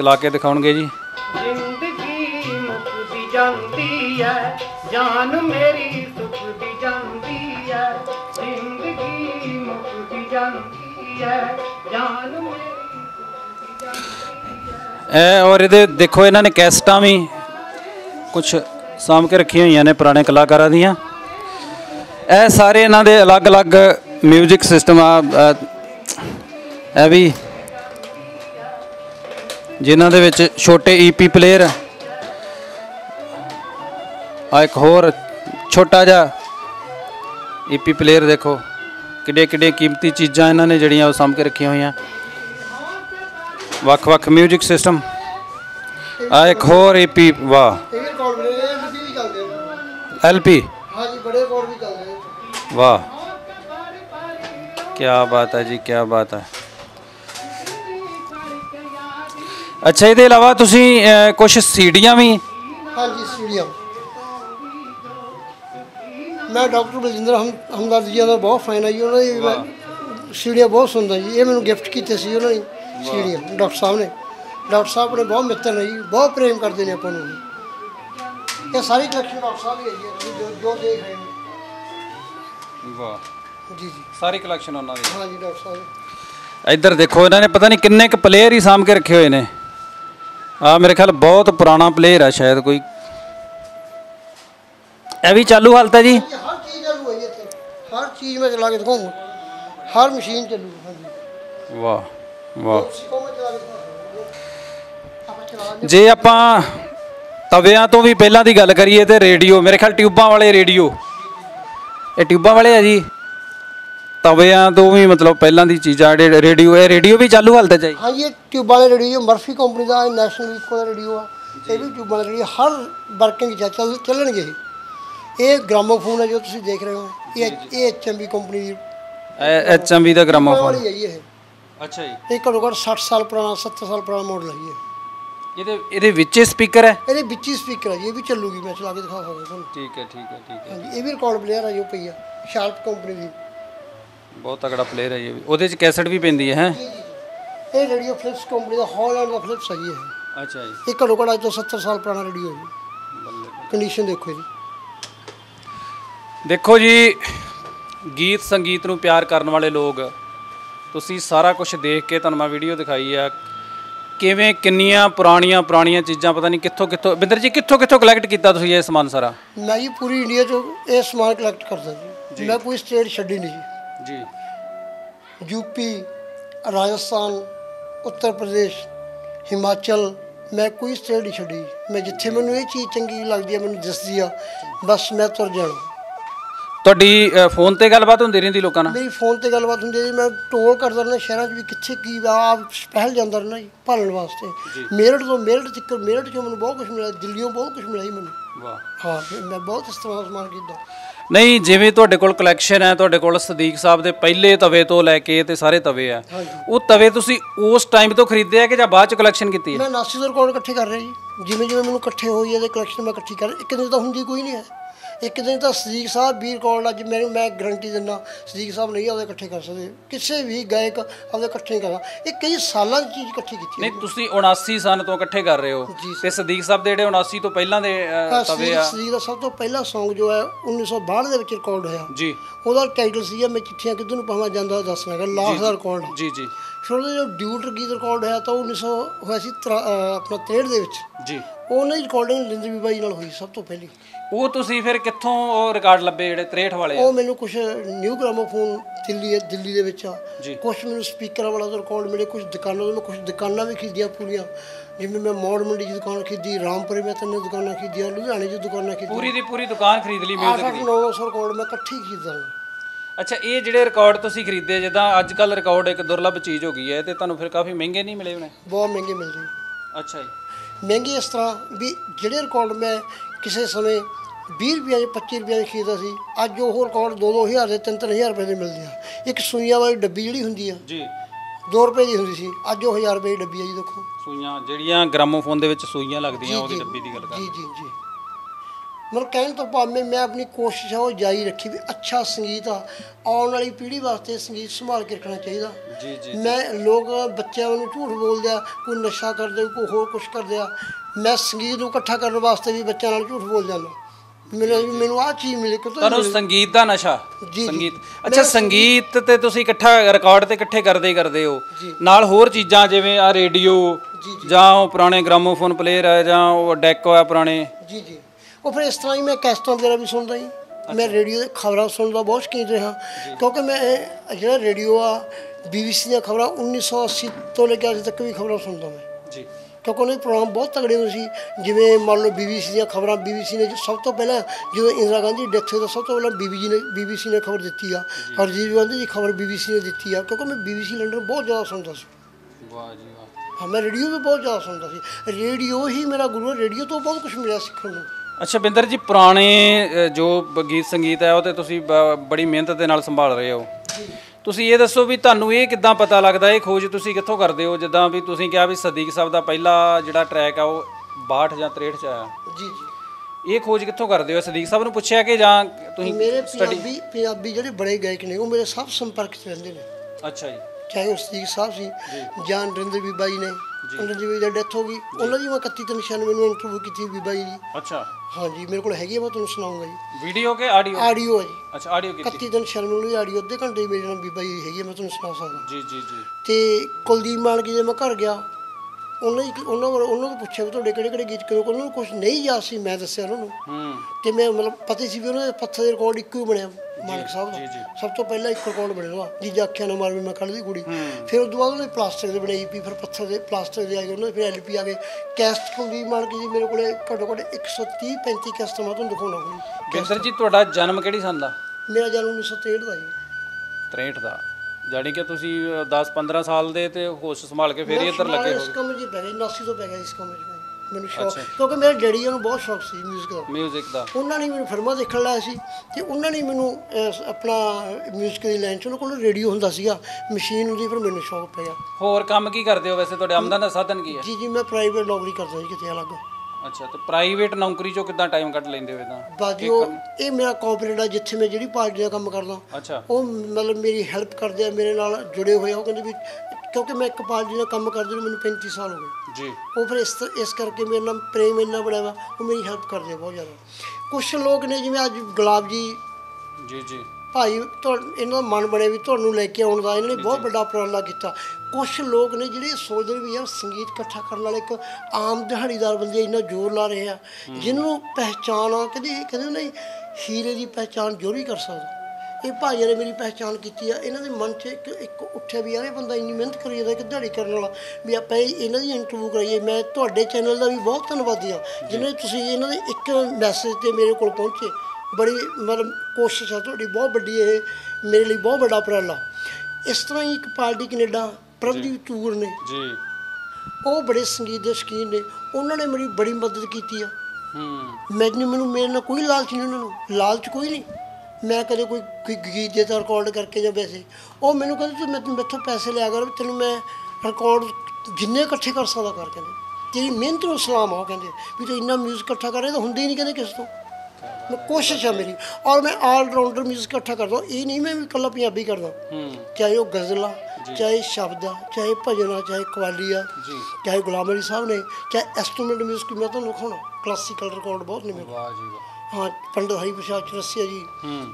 ਚਲਾ ਕੇ ਦਿਖਾਉਣਗੇ ਜੀ। ਜ਼ਿੰਦਗੀ ਮੁੱਕਦੀ ਜਾਂਦੀ ਐ ਜਾਨ ਮੇਰੀ ਸੁੱਕਦੀ ਜਾਂਦੀ ਐ। ਜ਼ਿੰਦਗੀ ਮੁੱਕਦੀ ਜਾਂਦੀ ਐ ਜਾਨ ਮੇਰੀ ਸੁੱਕਦੀ ਜਾਂਦੀ ਐ। ਇਹ ਔਰ ਇਹਦੇ ਦੇਖੋ ਇਹਨਾਂ ਨੇ ਕੈਸਟਾਂ ਵੀ ਕੁਝ ਸਾਂਭ ਕੇ ਰੱਖੀਆਂ ਹੋਈਆਂ ਨੇ ਪੁਰਾਣੇ ਕਲਾਕਾਰਾਂ ਦੀਆਂ। ਇਹ ਸਾਰੇ ਇਹਨਾਂ ਦੇ ਅਲੱਗ-ਅਲੱਗ 뮤직 ਸਿਸਟਮ ਆ ਇਹ ਵੀ ਜਿਨ੍ਹਾਂ ਦੇ ਵਿੱਚ ਛੋਟੇ ਈਪੀ ਪਲੇਅਰ ਆ ਇੱਕ ਹੋਰ ਛੋਟਾ ਜਿਹਾ ਈਪੀ ਪਲੇਅਰ ਦੇਖੋ। ਕਿੱਡੇ ਕਿੱਡੇ ਕੀਮਤੀ ਚੀਜ਼ਾਂ ਇਹਨਾਂ ਨੇ ਜਿਹੜੀਆਂ ਉਹ ਸਾਂਭ ਕੇ ਰੱਖੀਆਂ ਹੋਈਆਂ। ਵੱਖ-ਵੱਖ 뮤직 ਸਿਸਟਮ ਆ ਇੱਕ ਹੋਰ ਈਪੀ ਵਾਹ। ਇਹ ਰਿਕਾਰਡ ਬਣੇ ਨੇ ਇਹ ਵੀ ਚੱਲਦੇ ਨੇ ਐਲਪੀ ਹਾਂਜੀ ਬੜੇ ਰਿਕਾਰਡ ਵੀ ਚੱਲਦੇ ਨੇ ਵਾਹ। ਕੀ ਬਾਤ ਹੈ ਜੀ ਕੀ ਬਾਤ ਹੈ। ਅੱਛਾ ਇਹਦੇ ਇਲਾਵਾ ਤੁਸੀਂ ਕੁਝ ਸੀਡੀਆਂ ਵੀ? ਹਾਂਜੀ ਸਟੇਡੀਅਮ ਮੈਂ ਡਾਕਟਰ ਬਲਜਿੰਦਰ ਹਮ ਹਮਦਰਦ ਜੀ ਦਾ ਬਹੁਤ ਫੈਨ ਹੈ ਜੀ ਉਹਨਾਂ ਦੀ ਮੈਂ ਸੀੜੀਆਂ ਬਹੁਤ ਸੁਣਦਾ ਜੀ। ਇਹ ਮੈਨੂੰ ਗਿਫਟ ਕੀਤੇ ਸੀ ਉਹਨਾਂ ਨੇ ਸੀੜੀਆਂ ਡਾਕਟਰ ਸਾਹਿਬ ਨੇ। ਡਾਕਟਰ ਸਾਹਿਬ ਆਪਣੇ ਬਹੁਤ ਮਿੱਤਰ ਨੇ ਜੀ ਬਹੁਤ ਪ੍ਰੇਮ ਕਰਦੇ ਨੇ ਆਪਾਂ ਨੂੰ। ਇਹ ਸਾਰੀ ਕਲੈਕਸ਼ਨ ਡਾਕਟਰ ਸਾਹਿਬ ਹੀ ਹੈ ਜੀ ਜੋ ਜੋ ਦੇਖ ਰਹੇ ਹੋ ਵਾਹ। ਜੀ ਜੀ। ਸਾਰੀ ਕਲੈਕਸ਼ਨ ਉਹਨਾਂ ਦੀ। ਹਾਂਜੀ ਡਾਕਟਰ ਸਾਹਿਬ। ਇੱਧਰ ਦੇਖੋ ਇਹਨਾਂ ਨੇ ਪਤਾ ਨਹੀਂ ਕਿੰਨੇ ਕੁ ਪਲੇਅਰ ਹੀ ਸਾਂਭ ਕੇ ਰੱਖੇ ਹੋਏ ਨੇ। ਆ ਮੇਰੇ ਖਿਆਲ ਬਹੁਤ ਪੁਰਾਣਾ ਪਲੇਅਰ ਆ ਸ਼ਾਇਦ ਕੋਈ। ਇਹ ਵੀ ਚਾਲੂ ਹਾਲਤ ਹੈ ਜੀ? ਹਰ ਚੀਜ਼ ਚਾਲੂ ਹੈ ਜੀ ਇੱਥੇ। ਹਰ ਚੀਜ਼ ਮੈਂ ਚਲਾ ਕੇ ਦਿਖਾਉਂਗਾ। ਹਰ ਮਸ਼ੀਨ ਚੱਲੂ ਹਾਂਜੀ। ਵਾਹ ਵਾਹ। ਜੇ ਆਪਾਂ ਤਵਿਆਂ ਤੋਂ ਵੀ ਪਹਿਲਾਂ ਦੀ ਗੱਲ ਕਰੀਏ ਤੇ ਰੇਡੀਓ ਮੇਰੇ ਖਿਆਲ ਟਿਊਬਾਂ ਵਾਲੇ ਰੇਡੀਓ। ਇਹ ਟਿਊਬਾਂ ਵਾਲੇ ਆ ਜੀ? ਤਵਿਆਂ ਤੋਂ ਵੀ ਮਤਲਬ ਪਹਿਲਾਂ ਦੀ ਚੀਜ਼ਾਂ ਜਿਹੜੇ ਰੇਡੀਓ ਇਹ ਰੇਡੀਓ ਵੀ ਚਾਲੂ ਹਾਲਤ 'ਚ ਹੈ ਜੀ ਹਾਂਜੀ ਇਹ ਟਿਊਬਾਂ ਵਾਲੇ ਰੇਡੀਓ ਮਰਫੀ ਕੰਪਨੀ ਦਾ ਨੈਸ਼ਨਲ ਇਕੋ ਦਾ ਰੇਡੀਓ ਆ। ਇਹ ਵੀ ਟਿਊਬਾਂ ਵਾਲੇ ਰੇਡੀਓ ਹਰ ਵਰਕਿੰਗ ਚ ਚੱਲ ਚੱਲਣਗੇ ਇਹ। ਇਹ ਗ੍ਰਾਮੋਫੋਨ ਹੈ ਜੋ ਤੁਸੀਂ ਦੇਖ ਰਹੇ ਹੋ। ਇਹ ਇਹ ਐਚਐਮਬੀ ਕੰਪਨੀ ਦੀ ਐਚਐਮਵੀ ਦਾ ਗ੍ਰਾਮੋਫੋਨ ਵਾਲੀ ਹੈ ਜੀ ਇਹ। ਅੱਛਾ ਜੀ। ਇਹ ਘੱਟੋ ਘੱਟ 60 ਸਾਲ ਪੁਰਾਣਾ 70 ਸਾਲ ਪੁਰਾਣਾ ਮਾਡਲ ਹੈ ਜੀ ਇਹ। ਇਹਦੇ ਇਹਦੇ ਵਿੱਚ ਸਪੀਕਰ ਹੈ? ਇਹਦੇ ਵਿੱਚ ਹੀ ਸਪੀਕਰ ਹੈ ਜੀ ਇਹ ਵੀ ਚੱਲੂਗੀ ਮੈਂ ਚਲਾ ਕੇ ਦਿਖਾ ਸਕਦਾ ਤੁਹਾਨੂੰ। ਠੀਕ ਹੈ ਠੀਕ ਹੈ ਠੀਕ ਹੈ। ਹਾਂਜੀ ਇਹ ਵੀ ਰਿਕਾਰਡ ਪਲੇਅਰ ਹੈ ਜੋ ਪਈ ਆ ਸ਼ਾਰਪ ਕੰਪਨੀ ਦੀ। ਬਹੁਤ ਤਕੜਾ ਪਲੇਅਰ ਹੈ ਇਹ ਵੀ। ਉਹਦੇ 'ਚ ਕੈਸਟ ਵੀ ਪੈਂਦੀ ਹੈ ਹੈਂ? ਇਹ ਰੇਡੀਓ ਫਿਲਿਪਸ ਕੰਪਨੀ ਦਾ ਹਾਲੈਂਡ ਦਾ ਫਿਲਿਪਸ ਹੈ ਜੀ ਇਹ। ਅੱਛਾ ਜੀ। ਇਹ ਘੱਟੋ ਘੱਟ ਅੱਜ ਤੋਂ 70 ਸਾਲ ਪੁਰਾਣਾ ਰੇਡੀਓ ਹੈ ਜੀ। ਕੰਡੀਸ਼ਨ ਦੇਖੋ ਜੀ। ਦੇਖੋ ਜੀ ਗੀਤ ਸੰਗੀਤ ਨੂੰ ਪਿਆਰ ਕਰਨ ਵਾਲੇ ਲੋਕ ਤੁਸੀਂ ਸਾਰਾ ਕੁਝ ਦੇਖ ਕੇ ਤੁਹਾਨੂੰ ਮੈਂ ਵੀਡੀਓ ਦਿਖਾਈ ਆ। ਕਿਵੇਂ ਕਿੰਨੀਆਂ ਪੁਰਾਣੀਆਂ ਪੁਰਾਣੀਆਂ ਚੀਜ਼ਾਂ ਪਤਾ ਨਹੀਂ ਕਿੱਥੋਂ ਕਿੱਥੋਂ ਬਿੰਦਰ ਜੀ ਕਿੱਥੋਂ ਕਿੱਥੋਂ ਕਲੈਕਟ ਕੀਤਾ ਤੁਸੀਂ ਇਹ ਸਮਾਨ ਸਾਰਾ? ਮੈਂ ਜੀ ਪੂਰੀ ਇੰਡੀਆ 'ਚੋਂ ਇਹ ਸਮਾਨ ਕਲੈਕਟ ਕਰਦਾ ਜੀ। ਮੈਂ ਕੋਈ ਸਟੇਟ ਛੱਡੀ ਨਹੀਂ ਜੀ। ਜੀ। ਯੂਪੀ ਰਾਜਸਥਾਨ ਉੱਤਰ ਪ੍ਰਦੇਸ਼ ਹਿਮਾਚਲ ਮੈਂ ਕੋਈ ਸਟੇਟ ਨਹੀਂ ਛੱਡੀ। ਮੈਂ ਜਿੱਥੇ ਮੈਨੂੰ ਇਹ ਚੀਜ਼ ਚੰਗੀ ਲੱਗਦੀ ਹੈ ਮੈਨੂੰ ਦਿਸਦੀ ਆ ਬਸ ਮੈਂ ਤੁਰ ਜਾਣਾ। ਤੁਹਾਡੀ ਫੋਨ ਤੇ ਗੱਲਬਾਤ ਹੁੰਦੀ ਰਹਿੰਦੀ ਲੋਕਾਂ ਨਾਲ? ਮੇਰੀ ਫੋਨ ਤੇ ਗੱਲਬਾਤ ਹੁੰਦੀ ਹੈ ਜੀ ਮੈਂ ਟੋਲ ਕਰਦਾ ਰਹਿੰਦਾ ਸ਼ਹਿਰਾਂ 'ਚ ਵੀ ਕਿੱਥੇ ਕੀ ਵਾ ਆਪ ਪਹਿਲ ਜਾਂਦਾ ਰਹਿੰਦਾ ਜੀ ਭਾਲਣ ਵਾਸਤੇ। ਮੇਰਠ ਤੋਂ ਮੇਰਠ ਤੱਕ ਮੇਰਠ 'ਚੋਂ ਮੈਨੂੰ ਬਹੁਤ ਕੁਝ ਮਿਲਿਆ ਦਿੱਲੀੋਂ ਬਹੁਤ ਕੁਝ ਮਿਲਿਆ ਜੀ ਮੈਨੂੰ। ਵਾਹ। ਹਾਂ ਮੈਂ ਬਹੁਤ ਇਸ ਤਰ੍ਹਾਂ ਦਾ ਸਮਾਨ ਕੀਤਾ। ਨਹੀਂ ਜਿਵੇਂ ਤੁਹਾਡੇ ਕੋਲ ਕਲੈਕਸ਼ਨ ਹੈ ਤੁਹਾਡੇ ਕੋਲ ਸਦੀਕ ਸਾਹਿਬ ਦੇ ਪਹਿਲੇ ਤਵੇ ਤੋਂ ਲੈ ਕੇ ਤੇ ਸਾਰੇ ਤਵੇ ਆ। ਉਹ ਤਵੇ ਤੁਸੀਂ ਉਸ ਟਾਈਮ ਤੋਂ ਖਰੀਦੇ ਆ ਕਿ ਜਾਂ ਬਾਅਦ ਚ ਕਲੈਕਸ਼ਨ ਕੀਤੀ ਹੈ? ਮੈਂ 89 ਦੇ ਰਿਕਾਰਡ ਇਕੱਠੇ ਕਰ ਰਿਹਾ ਜੀ। ਜਿਵੇਂ ਜਿਵੇਂ ਮੈਨੂੰ ਇਕੱਠੇ ਹੋਈ ਇਹਦੇ ਕਲੈਕਸ਼ਨ ਮੈਂ ਇਕੱਠੀ ਕਰ ਇੱਕ ਦਿਨ ਤਾਂ ਹੁੰਦੀ ਕੋਈ ਨਹੀਂ ਹੈ। ਇੱਕ ਦਿਨ ਤਾਂ ਸਦੀਕ ਸਾਹਿਬ ਵੀ ਰਿਕਾਰਡ ਅੱਜ ਮੈਨੂੰ ਮੈਂ ਗਰੰਟੀ ਦਿੰਦਾ ਸਦੀਕ ਸਾਹਿਬ ਨਹੀਂ ਉਹਦੇ ਇਕੱਠੇ ਕਰ ਸਕਦੇ। ਕਿਸੇ ਵੀ ਗਾਇਕ ਉਹਦੇ ਇਕੱਠੇ ਨਹੀਂ ਕਰਦਾ। ਇਹ ਕਈ ਸਾਲਾਂ ਦੀ ਚੀਜ਼ ਇਕੱਠੀ ਕੀਤੀ ਨਹੀਂ ਤੁਸੀਂ 79 ਸਨ ਤੋਂ ਇਕੱਠੇ ਕਰ ਰਹੇ ਹੋ ਤੇ ਸਦੀਕ ਸਾਹਿਬ ਦੇ ਜਿਹੜੇ 79 ਤੋਂ ਪਹਿਲਾਂ ਦੇ ਤਵੇ ਆ। ਸਦੀਕ ਦਾ ਸਭ ਤੋਂ ਪਹਿਲਾ Song ਜੋ ਹੈ 1962 ਦੇ ਵਿੱਚ ਰਿਕਾਰਡ ਹੋਇਆ। ਜੀ। ਉਹਦਾ ਟਾਈਟਲ ਸੀਗਾ ਮੈਂ ਚਿੱਠੀਆਂ ਕਿੱਧਰ ਨੂੰ ਪਾਵਾਂ ਜਾਂਦਾ ਦੱਸਣਾ ਹੈਗਾ ਲਾਸਟ ਦਾ ਰਿਕਾਰਡ ਜੀ। ਜੀ ਫਿਰ ਉਹਦਾ ਜੋ ਡਿਊਟ ਗੀਤ ਰਿਕਾਰਡ ਹੋਇਆ ਤਾਂ ਉਹ 1900 ਹੋਇਆ ਸੀ ਆਪਣਾ 63 ਦੇ ਵਿੱਚ। ਜੀ। ਉਹਨਾਂ ਦੀ ਰਿਕਾਰਡਿੰਗ ਲਿੰਦਰ ਬਾਈ ਨਾਲ ਹੋਈ ਸਭ ਤੋਂ ਪਹਿਲੀ। ਉਹ ਤੁਸੀਂ ਫਿਰ ਕਿੱਥੋਂ ਉਹ ਰਿਕਾਰਡ ਲੱਭੇ ਜਿਹੜੇ 63 ਵਾਲੇ ਉਹ ਮੈਨੂੰ ਕੁਝ ਨਿਊ ਗ੍ਰਾਮੋਫੋਨ ਦਿੱਲੀ ਦਿੱਲੀ ਦੇ ਵਿੱਚ ਆ। ਕੁਝ ਮੈਨੂੰ ਸਪੀਕਰਾਂ ਵਾਲਾ ਰਿਕਾਰਡ ਮਿਲੇ ਕੁਝ ਦੁਕਾਨਾਂ ਤੋਂ। ਮੈਂ ਕੁਝ ਦੁਕਾਨਾਂ ਵੀ ਖਰੀਦੀਆਂ ਪੂਰੀਆਂ। ਜਿਵੇਂ ਮੈਂ ਮੌੜ ਮੰਡੀ ਦੀ ਦੁਕਾਨ ਖਰੀਦੀ ਰਾਮਪੁਰੇ ਮੈਂ ਤਿੰਨ ਦੁਕਾਨਾਂ ਖਰੀਦੀਆਂ ਲੁਧਿਆਣੇ ਦੀ ਦੁਕਾਨਾਂ ਖਰੀਦੀਆਂ। ਪੂਰੀ ਦੀ ਪੂਰੀ ਦੁਕਾਨ ਖਰੀਦ ਲਈ ਮਿਊਜ਼ਿਕ ਦੀ? ਨੌ ਨੌ ਸੌ ਰਿਕਾਰਡ ਮੈਂ ਇਕੱਠੇ ਹੀ ਖਰੀਦਦਾ ਅੱਛਾ ਇਹ ਜਿਹੜੇ ਰਿਕਾਰਡ ਤੁਸੀਂ ਖਰੀਦੇ ਜਿੱਦਾਂ ਅੱਜ ਕੱਲ ਰਿਕਾਰਡ ਇੱਕ ਦੁਰਲੱਭ ਚੀਜ਼ ਹੋ ਗਈ ਹੈ ਤੇ ਤੁਹਾਨੂੰ ਫਿਰ ਕਾਫੀ ਮਹਿੰਗੇ ਨਹੀਂ ਮਿਲੇ ਹੋਣੇ ਬਹੁਤ ਮਹਿੰਗੇ ਮਿਲਦੇ ਅੱਛਾ ਜੀ। ਮਹਿੰਗੇ ਇਸ ਤਰ੍ਹਾਂ ਵੀ ਜਿਹੜੇ ਰਿਕਾਰਡ ਮੈਂ ਕਿਸੇ ਸਮੇਂ 20 ਰੁਪਏ 25 ਰੁਪਏ ਖਰੀਦਦਾ ਸੀ ਅੱਜ ਉਹ ਰਿਕਾਰਡ 2-2000 ਦੇ 3-3000 ਰੁਪਏ ਦੇ ਮਿਲਦੇ ਆ। ਇੱਕ ਸੂਈਆਂ ਵਾਲੀ ਡੱਬੀ ਜਿਹੜੀ ਹੁੰਦੀ ਆ ਜੀ। 2 ਰੁਪਏ ਦੀ ਹੁੰਦੀ ਸੀ ਅੱਜ ਉਹ 1000 ਰੁਪਏ ਦੀ ਡੱਬੀ ਆ ਜੀ ਦੇਖੋ। ਸੂਈਆਂ ਜਿਹੜੀਆਂ ਗ੍ਰਾਮੋਫੋਨ ਦੇ ਵਿੱਚ ਸੂਈਆਂ ਲੱਗਦੀਆਂ ਉਹਦੀ ਡੱਬੀ ਦੀ ਗੱਲ ਕਰ ਜੀ ਜੀ ਜੀ। ਮਤਲਬ ਕਹਿਣ ਤੋਂ ਭਾਵੇਂ ਮੈਂ ਆਪਣੀ ਕੋਸ਼ਿਸ਼ ਆ ਉਹ ਜਾਰੀ ਰੱਖੀ ਵੀ ਅੱਛਾ ਸੰਗੀਤ ਆ ਆਉਣ ਵਾਲੀ ਪੀੜ੍ਹੀ ਵਾਸਤੇ ਸੰਗੀਤ ਸੰਭਾਲ ਕੇ ਰੱਖਣਾ ਚਾਹੀਦਾ। ਜੀ ਜੀ ਮੈਂ ਲੋਕ ਬੱਚਿਆਂ ਨੂੰ ਝੂਠ ਬੋਲਦੇ ਆ ਕੋਈ ਨਸ਼ਾ ਕਰਦੇ ਕੋਈ ਹੋਰ ਕੁਝ ਕਰਦੇ ਆ। ਮੈਂ ਸੰਗੀਤ ਨੂੰ ਇਕੱਠਾ ਕਰਨ ਵਾਸਤੇ ਵੀ ਬੱਚਿਆਂ ਨਾਲ ਝੂਠ ਬੋਲ ਜਾਂਦਾ ਮੈਨੂੰ ਮੈਨੂੰ ਆਹ ਚੀਜ਼ ਮਿਲੀ ਕਿਤੋਂ ਤੁਹਾਨੂੰ ਸੰਗੀਤ ਦਾ ਨਸ਼ਾ। ਸੰਗੀਤ। ਅੱਛਾ ਸੰਗੀਤ ਤੇ ਤੁਸੀਂ ਇਕੱਠਾ ਰਿਕਾਰਡ ਤੇ ਇਕੱਠੇ ਕਰਦੇ ਹੀ ਕਰਦੇ ਹੋ। ਨਾਲ ਹੋਰ ਚੀਜ਼ਾਂ ਜਿਵੇਂ ਆ ਰੇਡੀਓ ਜੀ, ਉਹ ਪੁਰਾਣੇ ਗ੍ਰਾਮੋਫੋਨ ਪਲੇਅਰ ਹੈ ਜਾਂ ਉਹ ਡੈਕ ਆ ਪੁਰਾਣੇ। ਜੀ ਜੀ। ਉਹ ਫਿਰ ਇਸ ਤਰ੍ਹਾਂ ਹੀ ਮੈਂ ਕੈਸਟਾਂ ਵਗੈਰਾ ਵੀ ਸੁਣਦਾ ਜੀ। ਮੈਂ ਰੇਡੀਓ ਦੇ ਖਬਰਾਂ ਸੁਣਨ ਦਾ ਬਹੁਤ ਸ਼ੌਕੀਨ ਰਿਹਾ। ਕਿਉਂਕਿ ਮੈਂ ਜਿਹੜਾ ਰੇਡੀਓ ਆ BBC ਦੀਆਂ ਖਬਰਾਂ 1980 ਤੋਂ ਲੈ ਕੇ ਅੱਜ ਤੱਕ ਵੀ ਖਬਰਾਂ ਸੁਣਦਾ ਮੈਂ। ਜੀ। ਕਿਉਂਕਿ ਉਹਨਾਂ ਦੇ ਪ੍ਰੋਗਰਾਮ ਬਹੁਤ ਤਗੜੇ ਹੁੰਦੇ ਸੀ। ਜਿਵੇਂ ਮੰਨ ਲਓ BBC ਦੀਆਂ ਖਬਰਾਂ BBC ਨੇ ਸਭ ਤੋਂ ਪਹਿਲਾਂ ਜਦੋਂ ਇੰਦਰਾ ਗਾਂਧੀ ਦੀ ਡੈਥ ਹੋਈ ਤਾਂ ਸਭ ਤੋਂ ਪਹਿਲਾਂ BBC ਨੇ BBC ਨੇ ਖਬਰ ਦਿੱਤੀ ਆ। ਹਰਜੀਤ ਗਾਂਧੀ ਦੀ ਖਬਰ BBC ਨੇ ਦਿੱਤੀ ਆ। ਕਿਉਂਕਿ ਮੈਂ BBC ਲੰਡਨ ਬਹੁਤ ਜ਼ਿਆਦਾ ਸੁਣਦਾ ਸੀ। ਵਾਹ ਜੀ ਵਾਹ। ਹਾਂ ਮੈਂ ਰੇਡੀਓ ਵੀ ਬਹੁਤ ਜ਼ਿਆਦਾ ਸੁਣਦਾ ਸੀ। ਰੇਡੀਓ ਹੀ ਮੇਰਾ ਗੁਰੂ ਰੇਡੀਓ ਤੋਂ ਬਹੁਤ ਕੁਝ ਮਿਲਿਆ ਸਿੱਖਣ ਨੂੰ। ਅੱਛਾ ਬਿੰਦਰ ਜੀ ਪੁਰਾਣੇ ਜੋ ਗੀਤ ਸੰਗੀਤ ਹੈ ਉਹ ਤੇ ਤੁਸੀਂ ਬੜੀ ਮਿਹਨਤ ਦੇ ਨਾਲ ਸੰਭਾਲ ਰਹੇ ਹੋ। ਤੁਸੀਂ ਇਹ ਦੱਸੋ ਵੀ ਤੁਹਾਨੂੰ ਇਹ ਕਿੱਦਾਂ ਪਤਾ ਲੱਗਦਾ ਇਹ ਖੋਜ ਤੁਸੀਂ ਕਿੱਥੋਂ ਕਰਦੇ ਹੋ? ਜਿੱਦਾਂ ਵੀ ਤੁਸੀਂ ਕਿਹਾ ਵੀ ਸਦੀਕ ਸਾਹਿਬ ਦਾ ਪਹਿਲਾ ਜਿਹੜਾ ਟਰੈਕ ਆ ਉਹ 62 ਜਾਂ 63 ਚ ਆਇਆ। ਜੀ ਜੀ। ਇਹ ਖੋਜ ਕਿੱਥੋਂ ਕਰਦੇ ਹੋ? ਸਦੀਕ ਸਾਹਿਬ ਨੂੰ ਪੁੱਛਿਆ ਕਿ ਜਾਂ ਤੁਸੀਂ ਮੇਰੇ ਪੰਜਾਬੀ ਪੰਜਾਬੀ ਜਿਹੜੇ ਬੜੇ ਗਾਇਕ ਨੇ ਉਹ ਮੇਰੇ ਸਭ ਸੰਪਰਕ 'ਚ ਰਹਿੰਦੇ ਨੇ। ਅੱਛਾ ਜੀ। ਚਾਹੇ ਉਹ ਸਦੀਕ ਸਾਹਿਬ ਸੀ ਜਾਂ। ਨਰਿੰਦਰ ਵੀ ਬਾਈ ਨੇ। ਉਹਨਾਂ ਦੀ ਵੀ ਡੈਥ ਹੋ ਗਈ ਉਹਨਾਂ ਦੀ ਮੈਂ 31 ਤੋਂ 96 ਨੂੰ ਇੰਟਰਵਿਊ ਕੀਤੀ ਵੀ ਬਾਈ ਦੀ ਅੱਛਾ। ਹਾਂਜੀ ਮੇਰੇ ਕੋਲ ਹੈਗੀ ਆ ਮੈਂ ਤੁਹਾਨੂੰ ਸੁਣਾਉਂਗਾ ਜੀ। ਵੀਡੀਓ ਕੇ ਆਡੀਓ ਆਡੀਓ ਹੈ ਜੀ। ਅੱਛਾ ਆਡੀਓ ਕੀਤੀ। 31 ਦਿਨ ਸ਼ਰਮ ਨੂੰ ਆਡੀਓ ਅੱਧੇ ਘੰਟੇ ਮੇਰੇ ਨਾਲ ਬੀਬਾ ਜੀ ਹੈਗੀ ਆ, ਮੈਂ ਤੁਹਾਨੂੰ ਸੁਣਾ ਸਕਦਾ। ਜੀ ਜੀ ਜੀ। ਤੇ ਕੁਲਦੀਪ ਮਾਨਕੀ ਜੇ ਮੈਂ ਘਰ ਗਿਆ। ਉਹਨਾਂ ਦੀ ਉਹਨਾਂ ਉਹਨਾਂ ਨੂੰ ਪੁੱਛਿਆ ਵੀ ਤੁਹਾਡੇ ਕਿਹੜੇ ਕਿਹੜੇ ਗੀਤ ਕਿਉਂ ਉਹਨਾਂ ਨੂੰ ਕੁਝ ਨਹੀਂ ਯਾਦ ਸੀ ਮੈਂ ਦੱਸਿਆ ਉਹਨਾਂ ਨੂੰ। ਹੂੰ। ਤੇ ਮੈਂ ਮਤਲਬ ਪਤਾ ਸੀ ਵੀ ਉਹਨਾਂ ਦੇ ਪੱਥਰ ਦੇ ਰਿਕਾਰਡ ਇੱਕੋ ਹੀ ਬਣਿਆ। ਮਾਨਕ ਸਾਹਿਬ ਜੀ, ਜੀ। ਦਾ ਸਭ ਤੋਂ ਪਹਿਲਾਂ ਇੱਕ ਰਿਕਾਰਡ ਬਣਿਆ ਜੀਜਾ ਅੱਖਾਂ ਨਾਲ ਮਾਰ ਵੀ ਮੈਂ ਕੱਢ ਦੀ ਕੁੜੀ। ਫਿਰ ਉਸ ਤੋਂ ਬਾਅਦ ਉਹਨੇ ਪਲਾਸਟਿਕ ਦੇ ਬਣਾਈ ਪੀ ਫਿਰ ਪੱਥਰ ਦੇ ਪਲਾਸਟਿਕ ਦੇ ਆ ਗਏ ਉਹਨਾਂ ਫਿਰ ਐਲਪੀ ਆ ਗਏ। ਕੈਸਟ ਕੁਲਦੀਪ ਮਾਨਕੀ ਜੀ ਮੇਰੇ ਕੋਲੇ ਘੱਟੋ ਘੱਟ 130 35 ਕੈਸਟ ਮੈਂ ਤੁਹਾਨੂੰ ਦਿਖਾਉਣਾ ਹੁਣ ਬਿੰਦਰ ਜੀ ਤੁਹਾਡਾ ਜਨਮ ਕਿਹੜੀ ਸੰਨ ਦਾ? ਮੇਰਾ ਜਨਮ 1963 ਦਾ ਜੀ। 63 ਦਾ। ਜਾਣੀ ਕਿ ਤੁਸੀਂ 10 15 ਸਾਲ ਦੇ ਤੇ ਹੋਸ਼ ਸੰਭਾਲ ਕੇ ਫੇਰ ਇੱਧਰ ਲੱਗੇ ਇਸ ਹੋ ਕੰਮ 'ਚ ਹੀ ਪੈ ਗਿਆ 89 ਤੋਂ ਗਿਆ ਇਸ ਕੰਮ ਮੈਂ। ਮੈਨੂੰ ਸ਼ੌਕ ਕਿਉਂਕਿ ਮੇਰੇ ਡੈਡੀ ਨੂੰ ਬਹੁਤ ਸ਼ੌਕ ਸੀ ਮਿਊਜ਼ਿਕ ਦਾ। 뮤직 ਦਾ। ਉਹਨਾਂ ਨੇ ਮੈਨੂੰ ਫਿਲਮਾਂ ਦੇਖਣ ਲਾਇਆ ਸੀ ਤੇ ਉਹਨਾਂ ਨੇ ਮੈਨੂੰ ਆਪਣਾ ਮਿਊਜ਼ਿਕ ਦੀ ਲਾਈਨ ਚ ਕੋਲ ਰੇਡੀਓ ਹੁੰਦਾ ਸੀਗਾ ਮਸ਼ੀਨ ਹੁੰਦੀ ਪਰ ਮੈਨੂੰ ਸ਼ੌਕ ਪਿਆ। ਹੋਰ ਕੰਮ ਕੀ ਕਰਦੇ ਹੋ ਵੈਸੇ? ਤੁਹਾਡੇ ਆਮਦਨ ਦਾ ਸਾਧਨ ਕੀ ਹੈ? ਜੀ ਜੀ ਮੈਂ ਪ੍ਰਾਈਵੇਟ ਨੌਕਰੀ ਕਰਦਾ ਜੀ ਕਿਤੇ ਅਲੱਗ। ਅੱਛਾ ਤੇ ਪ੍ਰਾਈਵੇਟ ਨੌਕਰੀ ਚੋਂ ਕਿੱਦਾਂ ਟਾਈਮ ਕੱਢ ਲੈਂਦੇ ਹੋ ਇਦਾਂ? ਬਾਜੋ ਇਹ ਮੇਰਾ ਕੋਆਪਰੇਟ ਆ ਜਿੱਥੇ ਮੈਂ ਜਿਹੜੀ ਪਾਰਟੀ ਦਾ ਕੰਮ ਕਰਦਾ। ਅੱਛਾ। ਉਹ ਮਤਲਬ ਮੇਰੀ ਹੈਲਪ ਕਰਦੇ ਆ ਮੇਰੇ ਨਾਲ ਜੁੜੇ ਹੋਏ ਆ ਉਹ ਕਹਿੰਦੇ ਵੀ ਕਿਉਂਕਿ ਮੈਂ ਇੱਕ ਪਾਰਟੀ ਦਾ ਕੰਮ ਕਰਦੇ ਨੂੰ ਮੈਨੂੰ 35 ਸਾਲ ਹੋ ਗਏ। ਜੀ। ਉਹ ਫਿਰ ਇਸ ਇਸ ਕਰਕੇ ਮੇਰੇ ਨਾਲ ਪ੍ਰੇਮ ਇੰਨਾ ਬਣਿਆ ਵਾ ਉਹ ਮੇਰੀ ਹੈਲਪ ਕਰਦੇ ਬਹੁਤ ਜ਼ਿਆਦਾ। ਕੁਝ ਲੋਕ ਨੇ ਜਿਵੇਂ ਅੱਜ ਗੁਲਾਬ ਜੀ ਜੀ ਜੀ। ਭਾਈ ਇਹਨਾਂ ਦਾ ਮਨ ਬਣਿਆ ਵੀ ਤੁਹਾਨੂੰ ਲੈ ਕੇ ਆਉਣ ਦਾ ਇਹਨਾਂ ਨੇ ਬਹੁਤ ਵੱਡਾ ਉਪਰਾਲਾ ਕੀਤਾ। ਕੁਝ ਲੋਕ ਨੇ ਜਿਹੜੇ ਸੋਚਦੇ ਵੀ ਯਾਰ ਸੰਗੀਤ ਇਕੱਠਾ ਕਰਨ ਵਾਲੇ ਇੱਕ ਆਮ ਦਿਹਾੜੀਦਾਰ ਬੰਦੇ ਇੰਨਾ ਜ਼ੋਰ ਲਾ ਰਹੇ ਆ ਜਿਹਨੂੰ ਪਹਿਚਾਨ ਆ ਕਹਿੰਦੇ ਕਹਿੰਦੇ ਨਹੀਂ ਹੀਰੇ ਦੀ ਪਹਿਚਾਨ ਜੋਰ ਕਰ ਸਕਦਾ। ਇਹ ਭਾਈਆਂ ਨੇ ਮੇਰੀ ਪਹਿਚਾਣ ਕੀਤੀ ਆ। ਇਹਨਾਂ ਦੇ ਮਨ 'ਚ ਇੱਕ ਇੱਕ ਉੱਠਿਆ ਵੀ ਯਾਰ ਇਹ ਬੰਦਾ ਇੰਨੀ ਮਿਹਨਤ ਕਰੀ ਜਾਂਦਾ ਕਿ ਦਿਹਾੜੀ ਕਰਨ ਵਾਲਾ। ਵੀ ਆਪਾਂ ਇਹ- ਇਹਨਾਂ ਦੀ ਇੰਟਰਵਿਊ ਕਰਾਈਏ। ਮੈਂ ਤੁਹਾਡੇ ਚੈਨਲ ਦਾ ਵੀ ਬਹੁਤ ਧੰਨਵਾਦੀ ਆ। ਜਿਨੇ ਤੁਸੀਂ ਇਹਨਾਂ ਦੇ ਇੱਕ ਮੈਸੇਜ ਤੇ ਮੇਰੇ ਕੋਲ ਪਹੁੰਚੇ ਬੜੀ ਮਤਲਬ ਕੋਸ਼ਿਸ਼ ਆ ਤੁਹਾਡੀ ਬਹੁਤ ਵੱਡੀ ਇਹ। ਮੇਰੇ ਲਈ ਬਹੁਤ ਵੱਡਾ ਉਪਰਾਲਾ। ਇਸ ਤਰ੍ਹਾਂ ਹੀ ਇੱਕ ਪਾਰਟੀ ਕੈਨੇਡਾ ਪ੍ਰਭਜੀਤ ਟੂਰ ਨੇ। ਜੀ। ਉਹ ਬੜੇ ਸੰਗੀਤ ਦੇ ਸ਼ੌਕੀਨ ਨੇ। ਉਹਨਾਂ ਨੇ ਮੇਰੀ ਬੜੀ ਮਦਦ ਕੀਤੀ ਆ। ਹੂੰ। ਮੈਨੂੰ ਮੈਨੂੰ ਮੇਰੇ ਨਾਲ ਕੋਈ ਲਾਲਚ ਨਹੀਂ ਉਹਨਾਂ ਨੂੰ। ਲਾਲਚ ਕੋਈ ਨਹੀਂ। ਮੈਂ ਕਦੇ ਕੋਈ ਕੋਈ ਗੀਤ ਜੇ ਤਾਂ ਰਿਕਾਰਡ ਕਰਕੇ ਜਾਂ ਵੈਸੇ ਉਹ ਮੈਨੂੰ ਕਹਿੰਦੇ ਤੂੰ ਮੈਨੂੰ ਮੈਥੋਂ ਪੈਸੇ ਲਿਆ ਕਰ ਤੈਨੂੰ ਮੈਂ ਰਿਕਾਰਡ ਜਿੰਨੇ ਇਕੱਠੇ ਕਰ ਸਕਦਾ ਕਰ ਕਹਿੰਦੇ। ਤੇਰੀ ਮਿਹਨਤ ਨੂੰ ਸਲਾਮ ਆ ਉਹ ਕਹਿੰਦੇ। ਵੀ ਤੂੰ ਇੰਨਾ ਮਿਊਜ਼ਿਕ ਇਕੱਠਾ ਕਰ ਰਿਹਾ ਤਾਂ ਹੁੰਦੀ ਨਹੀਂ ਕਹਿੰਦੇ ਕਿਸ ਤੋਂ। ਮੈਂ ਕੋਸ਼ਿਸ਼ ਆ ਮੇਰੀ। ਔਰ ਮੈਂ ਆਲ ਰਾਊਂਡਰ ਮਿਊਜ਼ਿਕ ਇਕੱਠਾ ਕਰਦਾ ਇਹ ਨਹੀਂ ਮੈਂ ਇਕੱਲਾ ਪੰਜਾਬੀ ਕਰਦਾ। ਹੂੰ। ਚਾਹੇ ਉਹ ਗਜ਼ਲ ਆ ਚਾਹੇ ਸ਼ਬਦ ਆ ਚਾਹੇ ਭਜਨ ਆ ਚਾਹੇ ਕਵਾਲੀ ਆ ਜੀ। ਚਾਹੇ ਗੁਲਾਮ ਅਲੀ ਸਾਹਿਬ ਨੇ ਚਾਹੇ ਇੰਸਟਰੂਮੈਂਟ ਮਿਊਜ਼ਿਕ ਮੈਂ ਤੁਹਾਨੂੰ ਦਿਖਾਉਣਾ ਕਲਾਸੀਕਲ ਰਿਕਾਰਡ ਬਹੁਤ ਨੇ ਮੇਰੇ। ਵਾਹ ਜੀ ਵਾਹ। ਹਾਂ ਪੰਡਤ ਹਰੀ ਪ੍ਰਸਾਦ ਚਰਸੀਆ ਜੀ। ਹੂੰ।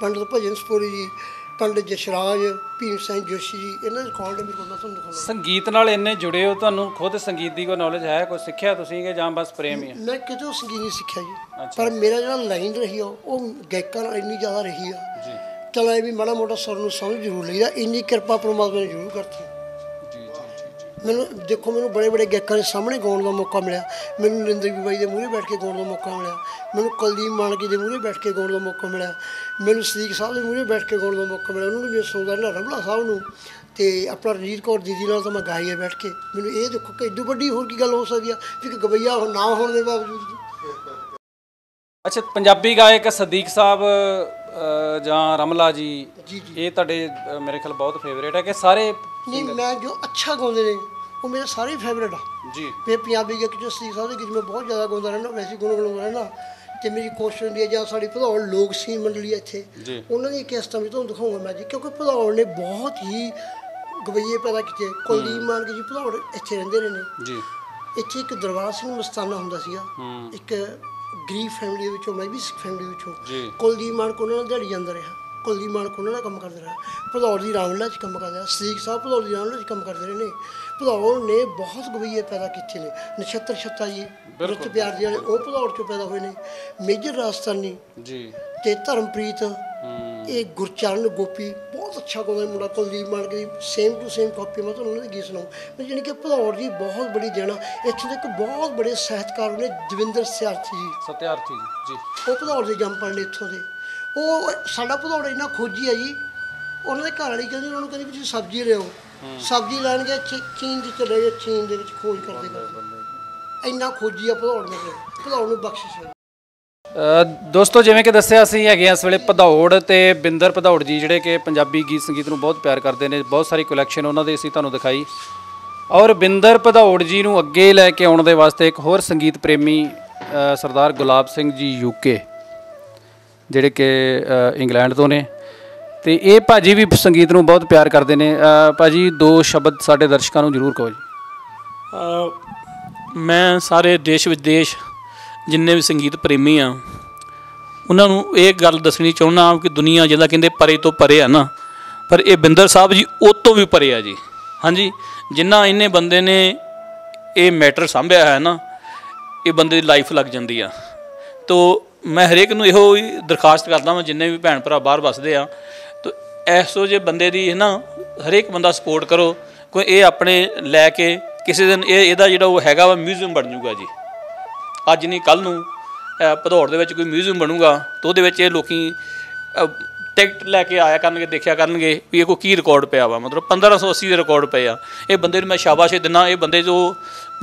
ਪੰਡਤ ਭਜਨ ਸਪੋਰੀ ਜੀ ਪੰਡਤ ਜਸ਼ਰਾਜ ਭੀਮ ਸਿੰਘ ਜੋਸ਼ੀ ਜੀ ਇਹਨਾਂ ਦੇ ਰਿਕਾਰਡ ਮੇਰੇ ਕੋਲ ਮੈਂ ਤੁਹਾਨੂੰ ਦਿਖਾਉਣਾ। ਸੰਗੀਤ ਨਾਲ ਇੰਨੇ ਜੁੜੇ ਹੋ ਤੁਹਾਨੂੰ ਖੁਦ ਸੰਗੀਤ ਦੀ ਕੋਈ ਨੌਲੇਜ ਹੈ ਕੋਈ ਸਿੱਖਿਆ ਤੁਸੀਂ ਕਿ ਜਾਂ ਬਸ ਪ੍ਰੇਮ ਹੀ ਹੈ? ਮੈਂ ਕਿਤੇ ਸੰਗੀਤ ਨਹੀਂ ਸਿੱਖਿਆ ਜੀ। ਪਰ ਮੇਰਾ ਜਿਹੜਾ ਲਾਈਨ ਰਹੀ ਆ ਉਹ ਗਾਇਕਾਂ ਨਾਲ ਇੰਨੀ ਜ਼ਿਆਦਾ ਰਹੀ ਆ। ਜੀ। ਚਲੋ ਇਹ ਵੀ ਮਾੜਾ ਮੋਟਾ ਸੁਰ ਨੂੰ ਸਮਝ ਜ਼ਰੂਰ ਲਈਦਾ ਇੰਨੀ ਕਿਰਪਾ ਪਰਮਾਤਮਾ ਨੇ ਜ਼ਰੂਰ ਕਰਤੀ। ਮੈਨੂੰ ਦੇਖੋ, ਮੈਨੂੰ ਬੜੇ ਬੜੇ ਗਾਇਕਾਂ ਦੇ ਸਾਹਮਣੇ ਗਾਉਣ ਦਾ ਮੌਕਾ ਮਿਲਿਆ। ਮੈਨੂੰ ਨਰਿੰਦਰ ਵੀ ਬਾਈ ਦੇ ਮੂਹਰੇ ਬੈਠ ਕੇ ਗਾਉਣ ਦਾ ਮੌਕਾ ਮਿਲਿਆ। ਮੈਨੂੰ ਕੁਲਦੀਪ ਮਾਨਕੀ ਦੇ ਮੂਹਰੇ ਬੈਠ ਕੇ ਗਾਉਣ ਦਾ ਮੌਕਾ ਮਿਲਿਆ। ਮੈਨੂੰ ਸਦੀਕ ਸਾਹਿਬ ਦੇ ਮੂਹਰੇ ਬੈਠ ਕੇ ਗਾਉਣ ਦਾ ਮੌਕਾ ਮਿਲਿਆ। ਉਹਨਾਂ ਨੂੰ ਵੀ ਸੁਣਦਾ ਰਿਹਾ ਰਮਲਾ ਸਾਹਿਬ ਨੂੰ। ਤੇ ਆਪਣਾ ਰਣਜੀਤ ਕੌਰ ਦੀਦੀ ਨਾਲ ਤਾਂ ਮੈਂ ਗਾਈਏ ਬੈਠ ਕੇ। ਮੈਨੂੰ ਇਹ ਦੇਖੋ ਕਿ ਇਦੋਂ ਵੱਡੀ ਹੋਰ ਕੀ ਗੱਲ ਹੋ ਸਕਦੀ ਆ ਕਿ ਗਵਈਆ ਨਾ ਹੋਣ ਦੇ ਬਾਵਜੂਦ। ਅੱਛਾ, ਪੰਜਾਬੀ ਗਾਇਕ ਸਦੀਕ ਸਾਹਿਬ ਜਾਂ ਰਮਲਾ ਜੀ ਇਹ ਤੁਹਾਡੇ ਮੇਰੇ ਖਿਆਲ ਬਹੁਤ ਫੇਵਰੇਟ ਹੈ ਕਿ ਸਾਰੇ ਨਹੀਂ ਮੈਂ ਜੋ ਅੱਛਾ ਗਾਉਂਦੇ ਨੇ ਉਹ ਮੇਰੇ ਸਾਰੇ ਫੇਵਰੇਟ ਆ। ਜੀ। ਮੈਂ ਪੰਜਾਬੀ ਗੀਤ ਜੋ ਸਦੀਕ ਸਾਹਿਬ ਦੇ ਗੀਤ ਮੈਂ ਬਹੁਤ ਜ਼ਿਆਦਾ ਗਾਉਂਦਾ ਰਹਿੰਦਾ ਵੈਸੇ ਗੁਣਗੁਣਾਉਂਦਾ ਰਹਿੰਦਾ। ਤੇ ਮੇਰੀ ਕੋਸ਼ਿਸ਼ ਹੁੰਦੀ ਹੈ ਜਾਂ ਸਾਡੀ ਭਦੌੜ ਲੋਕ ਸੀ ਮੰਡਲੀ ਇੱਥੇ। ਉਹਨਾਂ ਦੀ ਕਿਸ਼ਤਾਂ ਵੀ ਤੁਹਾਨੂੰ ਦਿਖਾਉਂਗਾ ਮੈਂ ਜੀ ਕਿਉਂਕਿ ਭਦੌੜ ਨੇ ਬਹੁਤ ਹੀ ਗਵਈਏ ਪੈਦਾ ਕੀਤੇ। ਕੁਲਦੀਪ ਮਾਨ ਜੀ ਭਦੌੜ ਇੱਥੇ ਰਹਿੰਦੇ ਰਹੇ ਨੇ। ਜੀ। ਇੱਥੇ ਇੱਕ ਦਰਬਾਰ ਸਿੰਘ ਮਸਤਾਨਾ ਹੁੰਦਾ ਸੀਗਾ। ਇੱਕ ਗਰੀਬ ਫੈਮਿਲੀ ਵਿੱਚੋਂ ਮੈਂ ਵੀ ਸਿੱਖ ਫੈਮਿਲੀ ਵਿੱਚੋਂ। ਜੀ। ਕੁਲਦੀਪ ਮਾਨ ਕੋਲ ਉਹਨਾਂ ਨਾਲ ਦਿਹਾੜੀ ਜਾਂਦਾ ਰਿਹਾ। ਕੁਲਦੀਪ ਮਾਨ ਕੋਲ ਉਹਨਾਂ ਨਾਲ ਕੰਮ ਕਰਦਾ ਰਿਹਾ। ਭਦੌੜ ਦੀ ਰਾਮਲੀਲਾ 'ਚ ਕੰਮ ਕਰਦਾ ਰਿਹਾ। ਸਦੀਕ ਸਾਹਿਬ ਭਦੌੜ ਦੀ ਰਾਮਲੀਲਾ 'ਚ ਕੰਮ ਕਰਦੇ ਰਹੇ ਨੇ। ਭਦੌੜ ਨੇ ਬਹੁਤ ਗਵਈਏ ਪੈਦਾ ਕੀਤੇ ਨੇ। ਨਛੱਤਰ ਛੱਤਾ ਜੀ ਰੁੱਤ ਪਿਆਰ ਜੀ ਵਾਲੇ ਉਹ ਭਦੌੜ 'ਚੋਂ ਪੈਦਾ ਹੋਏ ਨੇ। ਮੇਜਰ ਰਾਜਸਥਾਨੀ ਜੀ। ਤੇ ਧਰਮਪ੍ਰੀਤ ਇਹ ਗੁਰਚਰਨ ਗੋਪੀ ਬਹੁਤ ਅੱਛਾ ਗਾਉਂਦਾ ਮੁੰਡਾ ਕੁਲਦੀਪ ਮਾਨਕ ਦੀ ਸੇਮ ਟੂ ਸੇਮ ਕਾਪੀ ਮੈਂ ਤੁਹਾਨੂੰ ਉਹਨਾਂ ਦੇ ਗੀਤ ਸੁਣਾਉਂ ਮੈਂ ਜਾਣੀ ਕਿ ਭਦੌੜ ਦੀ ਬਹੁਤ ਬੜੀ ਦੇਣਾ ਇੱਥੇ ਦੇ ਇੱਕ ਬਹੁਤ ਬੜੇ ਸਾਹਿਤਕਾਰ ਨੇ ਦਵਿੰਦਰ ਸਿਆਰਥੀ ਜੀ। ਸਤਿਆਰਥੀ ਜੀ ਜੀ। ਉਹ ਭਦੌੜ ਦੇ ਜੰਮ ਪੜ੍ਹਨੇ ਇੱਥੋਂ ਦੇ। ਉਹ ਸਾਡਾ ਭਦੌੜ ਇੰਨਾ ਖੋਜੀ ਆ ਜੀ ਉਹਨਾਂ ਦੇ ਘਰ ਵਾਲੀ ਕਹਿੰਦੀ ਉਹਨਾਂ ਨੂੰ ਕਹਿੰਦੀ ਵੀ ਤੁਸੀਂ ਸਬਜ਼ੀ ਲਿਆਓ ਸਬਜ਼ੀ ਲੈਣ ਗਏ ਚੀਨ ਚ ਚਲੇ ਗਏ ਚੀਨ ਦੇ ਵਿੱਚ ਖੋਜ ਕਰਦੇ ਕਰਦੇ। ਇੰਨਾ ਖੋਜੀ ਆ ਭਦੌੜ ਨੇ ਭਦੌੜ ਨੂੰ ਬਖਸ਼ਿਸ਼ ਦੋਸਤੋ ਜਿਵੇਂ ਕਿ ਦੱਸਿਆ ਅਸੀਂ ਹੈਗੇ ਹਾਂ ਇਸ ਵੇਲੇ ਭਦੌੜ ਤੇ ਬਿੰਦਰ ਭਦੌੜ ਜੀ ਜਿਹੜੇ ਕਿ ਪੰਜਾਬੀ ਗੀਤ ਸੰਗੀਤ ਨੂੰ ਬਹੁਤ ਪਿਆਰ ਕਰਦੇ ਨੇ ਬਹੁਤ ਸਾਰੀ ਕਲੈਕਸ਼ਨ ਉਹਨਾਂ ਦੀ ਅਸੀਂ ਤੁਹਾਨੂੰ ਦਿਖਾਈ। ਔਰ ਬਿੰਦਰ ਭਦੌੜ ਜੀ ਨੂੰ ਅੱਗੇ ਲੈ ਕੇ ਆਉਣ ਦੇ ਵਾਸਤੇ ਇੱਕ ਹੋਰ ਸੰਗੀਤ ਪ੍ਰੇਮੀ ਸਰਦਾਰ ਗੁਲਾਬ ਸਿੰਘ ਜੀ ਯੂਕੇ ਜਿਹੜੇ ਕਿ ਇੰਗਲੈਂਡ ਤੋਂ ਨੇ। ਤੇ ਇਹ ਭਾਜੀ ਵੀ ਸੰਗੀਤ ਨੂੰ ਬਹੁਤ ਪਿਆਰ ਕਰਦੇ ਨੇ। ਅ, ਭਾਜੀ ਦੋ ਸ਼ਬਦ ਸਾਡੇ ਦਰਸ਼ਕਾਂ ਨੂੰ ਜ਼ਰੂਰ ਕਹੋ ਜੀ। ਮੈਂ ਸਾਰੇ ਦੇਸ਼ ਵਿਦੇਸ਼ ਜਿੰਨੇ ਵੀ ਸੰਗੀਤ ਪ੍ਰੇਮੀ ਆ, ਉਹਨਾਂ ਨੂੰ ਇਹ ਗੱਲ ਦੱਸਣੀ ਚਾਹੁੰਦਾ ਕਿ ਦੁਨੀਆ ਜਿਹਦਾ ਕਹਿੰਦੇ ਪਰੇ ਤੋਂ ਪਰੇ ਆ ਨਾ, ਪਰ ਇਹ ਬਿੰਦਰ ਸਾਹਿਬ ਜੀ ਉਹ ਤੋਂ ਵੀ ਪਰੇ ਆ ਜੀ। ਹਾਂਜੀ, ਜਿੰਨਾ ਇੰਨੇ ਬੰਦੇ ਨੇ ਇਹ ਮੈਟਰ ਸਾਂਭਿਆ ਹੈ ਨਾ, ਇਹ ਬੰਦੇ ਦੀ ਲਾਈਫ ਲੱਗ ਜਾਂਦੀ ਆ। ਤੋ ਮੈਂ ਹਰੇਕ ਨੂੰ ਇਹੋ ਹੀ ਦਰਖਾਸਤ ਕਰਦਾ ਹਾਂ ਜਿੰਨੇ ਵੀ ਭੈਣ ਭਰਾ ਬਾਹਰ ਵਸਦੇ ਆ, ਤੋ ਐਸੋ ਜੇ ਬੰਦੇ ਦੀ ਹੈ ਨਾ ਹਰੇਕ ਬੰਦਾ ਸਪੋਰਟ ਕਰੋ, ਕੋਈ ਇਹ ਆਪਣੇ ਲੈ ਕੇ ਕਿਸੇ ਦਿਨ ਇਹ, ਇਹਦਾ ਜਿਹੜਾ ਉਹ ਹੈਗਾ ਵਾ ਮਿਊਜ਼ੀਅਮ ਬਣ ਜਾਊਗਾ ਜੀ। ਅੱਜ ਨਹੀਂ ਕੱਲ ਨੂੰ ਭਦੌੜ ਦੇ ਵਿੱਚ ਕੋਈ ਮਿਊਜ਼ੀਅਮ ਬਣੂਗਾ ਤਾਂ ਉਹਦੇ ਵਿੱਚ ਇਹ ਲੋਕੀ ਟਿਕਟ ਲੈ ਕੇ ਆਇਆ ਕਰਨਗੇ, ਦੇਖਿਆ ਕਰਨਗੇ ਵੀ ਇਹ ਕੋ ਕੀ ਰਿਕਾਰਡ ਪਿਆ ਵਾ? ਮਤਲਬ 1580 ਦੇ ਰਿਕਾਰਡ ਪਏ ਆ। ਇਹ ਬੰਦੇ ਨੂੰ ਮੈਂ ਸ਼ਾਬਾਸ਼ ਦਿੰਦਾ ਇਹ ਬੰਦੇ ਜੋ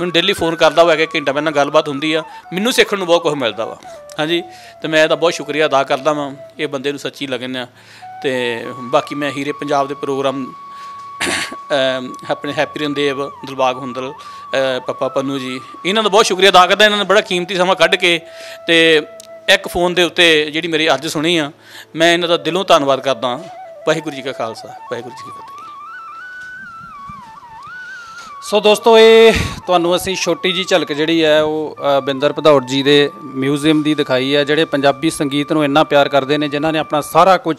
ਮੈਨੂੰ ਡੇਲੀ ਫੋਨ ਕਰਦਾ ਵਾ ਕਿ ਘੰਟਾ ਪਹਿਲਾਂ ਗੱਲਬਾਤ ਹੁੰਦੀ ਆ, ਮੈਨੂੰ ਸਿੱਖਣ ਨੂੰ ਬਹੁਤ ਕੁਝ ਮਿਲਦਾ ਵਾ। ਹਾਂਜੀ? ਤੇ ਮੈਂ ਇਹਦਾ ਬਹੁਤ ਸ਼ੁਕਰੀਆ ਅਦਾ ਕਰਦਾ ਵਾਂ, ਇਹ ਬੰਦੇ ਨੂੰ ਸੱਚੀ ਲੱਗਨ ਆ ਤੇ ਬਾਕੀ ਮੈਂ ਹੀਰੇ ਪੰਜਾਬ ਦੇ ਪ੍ਰੋਗਰਾਮ ਆਪਣੇ ਹੈਪੀ ਰੰਦੇਵ ਦਿਲਬਾਗ ਹੁੰਦਲ ਅ, ਪੰਨੂ ਜੀ। ਇਹਨਾਂ ਦਾ ਬਹੁਤ ਸ਼ੁਕਰੀਆ ਅਦਾ ਕਰਦਾ ਇਹਨਾਂ ਨੇ ਬੜਾ ਕੀਮਤੀ ਸਮਾਂ ਕੱਢ ਕੇ ਤੇ ਇੱਕ ਫੋਨ ਦੇ ਉੱਤੇ ਜਿਹੜੀ ਮੇਰੀ ਅੱਜ ਸੁਣੀ ਆ ਮੈਂ ਇਹਨਾਂ ਦਾ ਦਿਲੋਂ ਧੰਨਵਾਦ ਕਰਦਾ ਵਾਹਿਗੁਰੂ ਜੀ ਕਾ ਖਾਲਸਾ ਵਾਹਿਗੁਰੂ ਜੀ ਕੀ ਫਤਿਹ। ਸੋ ਦੋਸਤੋ ਇਹ ਤੁਹਾਨੂੰ ਅਸੀਂ ਛੋਟੀ ਜੀ ਝਲਕ ਜਿਹੜੀ ਹੈ ਉਹ ਬਿੰਦਰ ਭਦੌੜ ਜੀ ਦੇ ਮਿਊਜ਼ੀਅਮ ਦੀ ਦਿਖਾਈ ਹੈ ਜਿਹੜੇ ਪੰਜਾਬੀ ਸੰਗੀਤ ਨੂੰ ਇੰਨਾ ਪਿਆਰ ਕਰਦੇ ਨੇ ਜਿਨ੍ਹਾਂ ਨੇ ਆਪਣਾ ਸਾਰਾ ਕੁਝ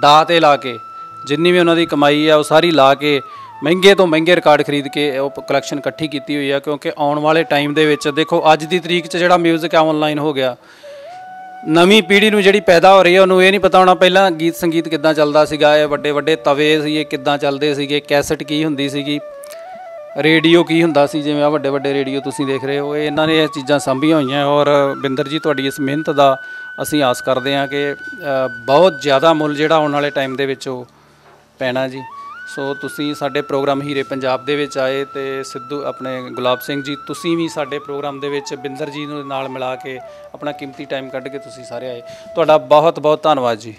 ਦਾਅ ਤੇ ਲਾ ਕੇ ਜਿੰਨੀ ਵੀ ਉਹਨਾਂ ਦੀ ਕਮਾਈ ਆ, ਉਹ ਸਾਰੀ ਲਾ ਕੇ ਮਹਿੰਗੇ ਤੋਂ ਮਹਿੰਗੇ ਰਿਕਾਰਡ ਖਰੀਦ ਕੇ ਉਹ ਕਲੈਕਸ਼ਨ ਇਕੱਠੀ ਕੀਤੀ ਹੋਈ ਆ, ਕਿਉਂਕਿ ਆਉਣ ਵਾਲੇ ਟਾਈਮ ਦੇ ਵਿੱਚ ਦੇਖੋ, ਅੱਜ ਦੀ ਤਰੀਕ 'ਚ ਜਿਹੜਾ ਮਿਊਜ਼ਿਕ ਆ ਆਨਲਾਈਨ ਹੋ ਗਿਆ। ਨਵੀਂ ਪੀੜ੍ਹੀ ਨੂੰ ਜਿਹੜੀ ਪੈਦਾ ਹੋ ਰਹੀ ਹੈ ਉਹਨੂੰ ਇਹ ਨਹੀਂ ਪਤਾ ਹੋਣਾ ਪਹਿਲਾਂ ਗੀਤ ਸੰਗੀਤ ਕਿੱਦਾਂ ਚੱਲਦਾ ਸੀਗਾ, ਇਹ ਵੱਡੇ ਵੱਡੇ ਤਵੇ ਸੀ ਇਹ ਕਿੱਦਾਂ ਚੱਲਦੇ ਸੀਗੇ ਕੈਸਟ ਕੀ ਹੁੰਦੀ ਸੀਗੀ ਰੇਡੀਓ ਕੀ ਹੁੰਦਾ ਸੀ, ਜਿਵੇਂ ਆ ਵੱਡੇ ਵੱਡੇ ਰੇਡੀਓ ਤੁਸੀਂ ਦੇਖ ਰਹੇ ਹੋ ਇਹਨਾਂ ਨੇ ਇਹ ਚੀਜ਼ਾਂ ਸਾਂਭੀਆਂ ਹੋਈਆਂ। ਔਰ ਬਿੰਦਰ ਜੀ, ਤੁਹਾਡੀ ਇਸ ਮਿਹਨਤ ਦਾ ਅਸੀਂ ਆਸ ਕਰਦੇ ਹਾਂ ਕਿ ਬਹੁਤ ਜ਼ਿਆਦਾ ਮੁੱਲ ਜਿਹੜਾ ਆਉਣ ਵਾਲੇ ਟਾਈਮ ਦੇ ਵਿੱਚ ਉਹ ਪੈਣਾ ਜੀ। ਸੋ ਤੁਸੀਂ ਸਾਡੇ ਪ੍ਰੋਗਰਾਮ ਹੀਰੇ ਪੰਜਾਬ ਦੇ ਵਿੱਚ ਆਏ ਤੇ ਸਿੱਧੂ ਆਪਣੇ ਗੁਲਾਬ ਸਿੰਘ ਜੀ, ਤੁਸੀਂ ਵੀ ਸਾਡੇ ਪ੍ਰੋਗਰਾਮ ਦੇ ਵਿੱਚ ਬਿੰਦਰ ਜੀ ਨੂੰ ਨਾਲ ਮਿਲਾ ਕੇ ਆਪਣਾ ਕੀਮਤੀ ਟਾਈਮ ਕੱਢ ਕੇ ਤੁਸੀਂ ਸਾਰੇ ਆਏ। ਤੁਹਾਡਾ ਬਹੁਤ ਬਹੁਤ ਧੰਨਵਾਦ ਜੀ।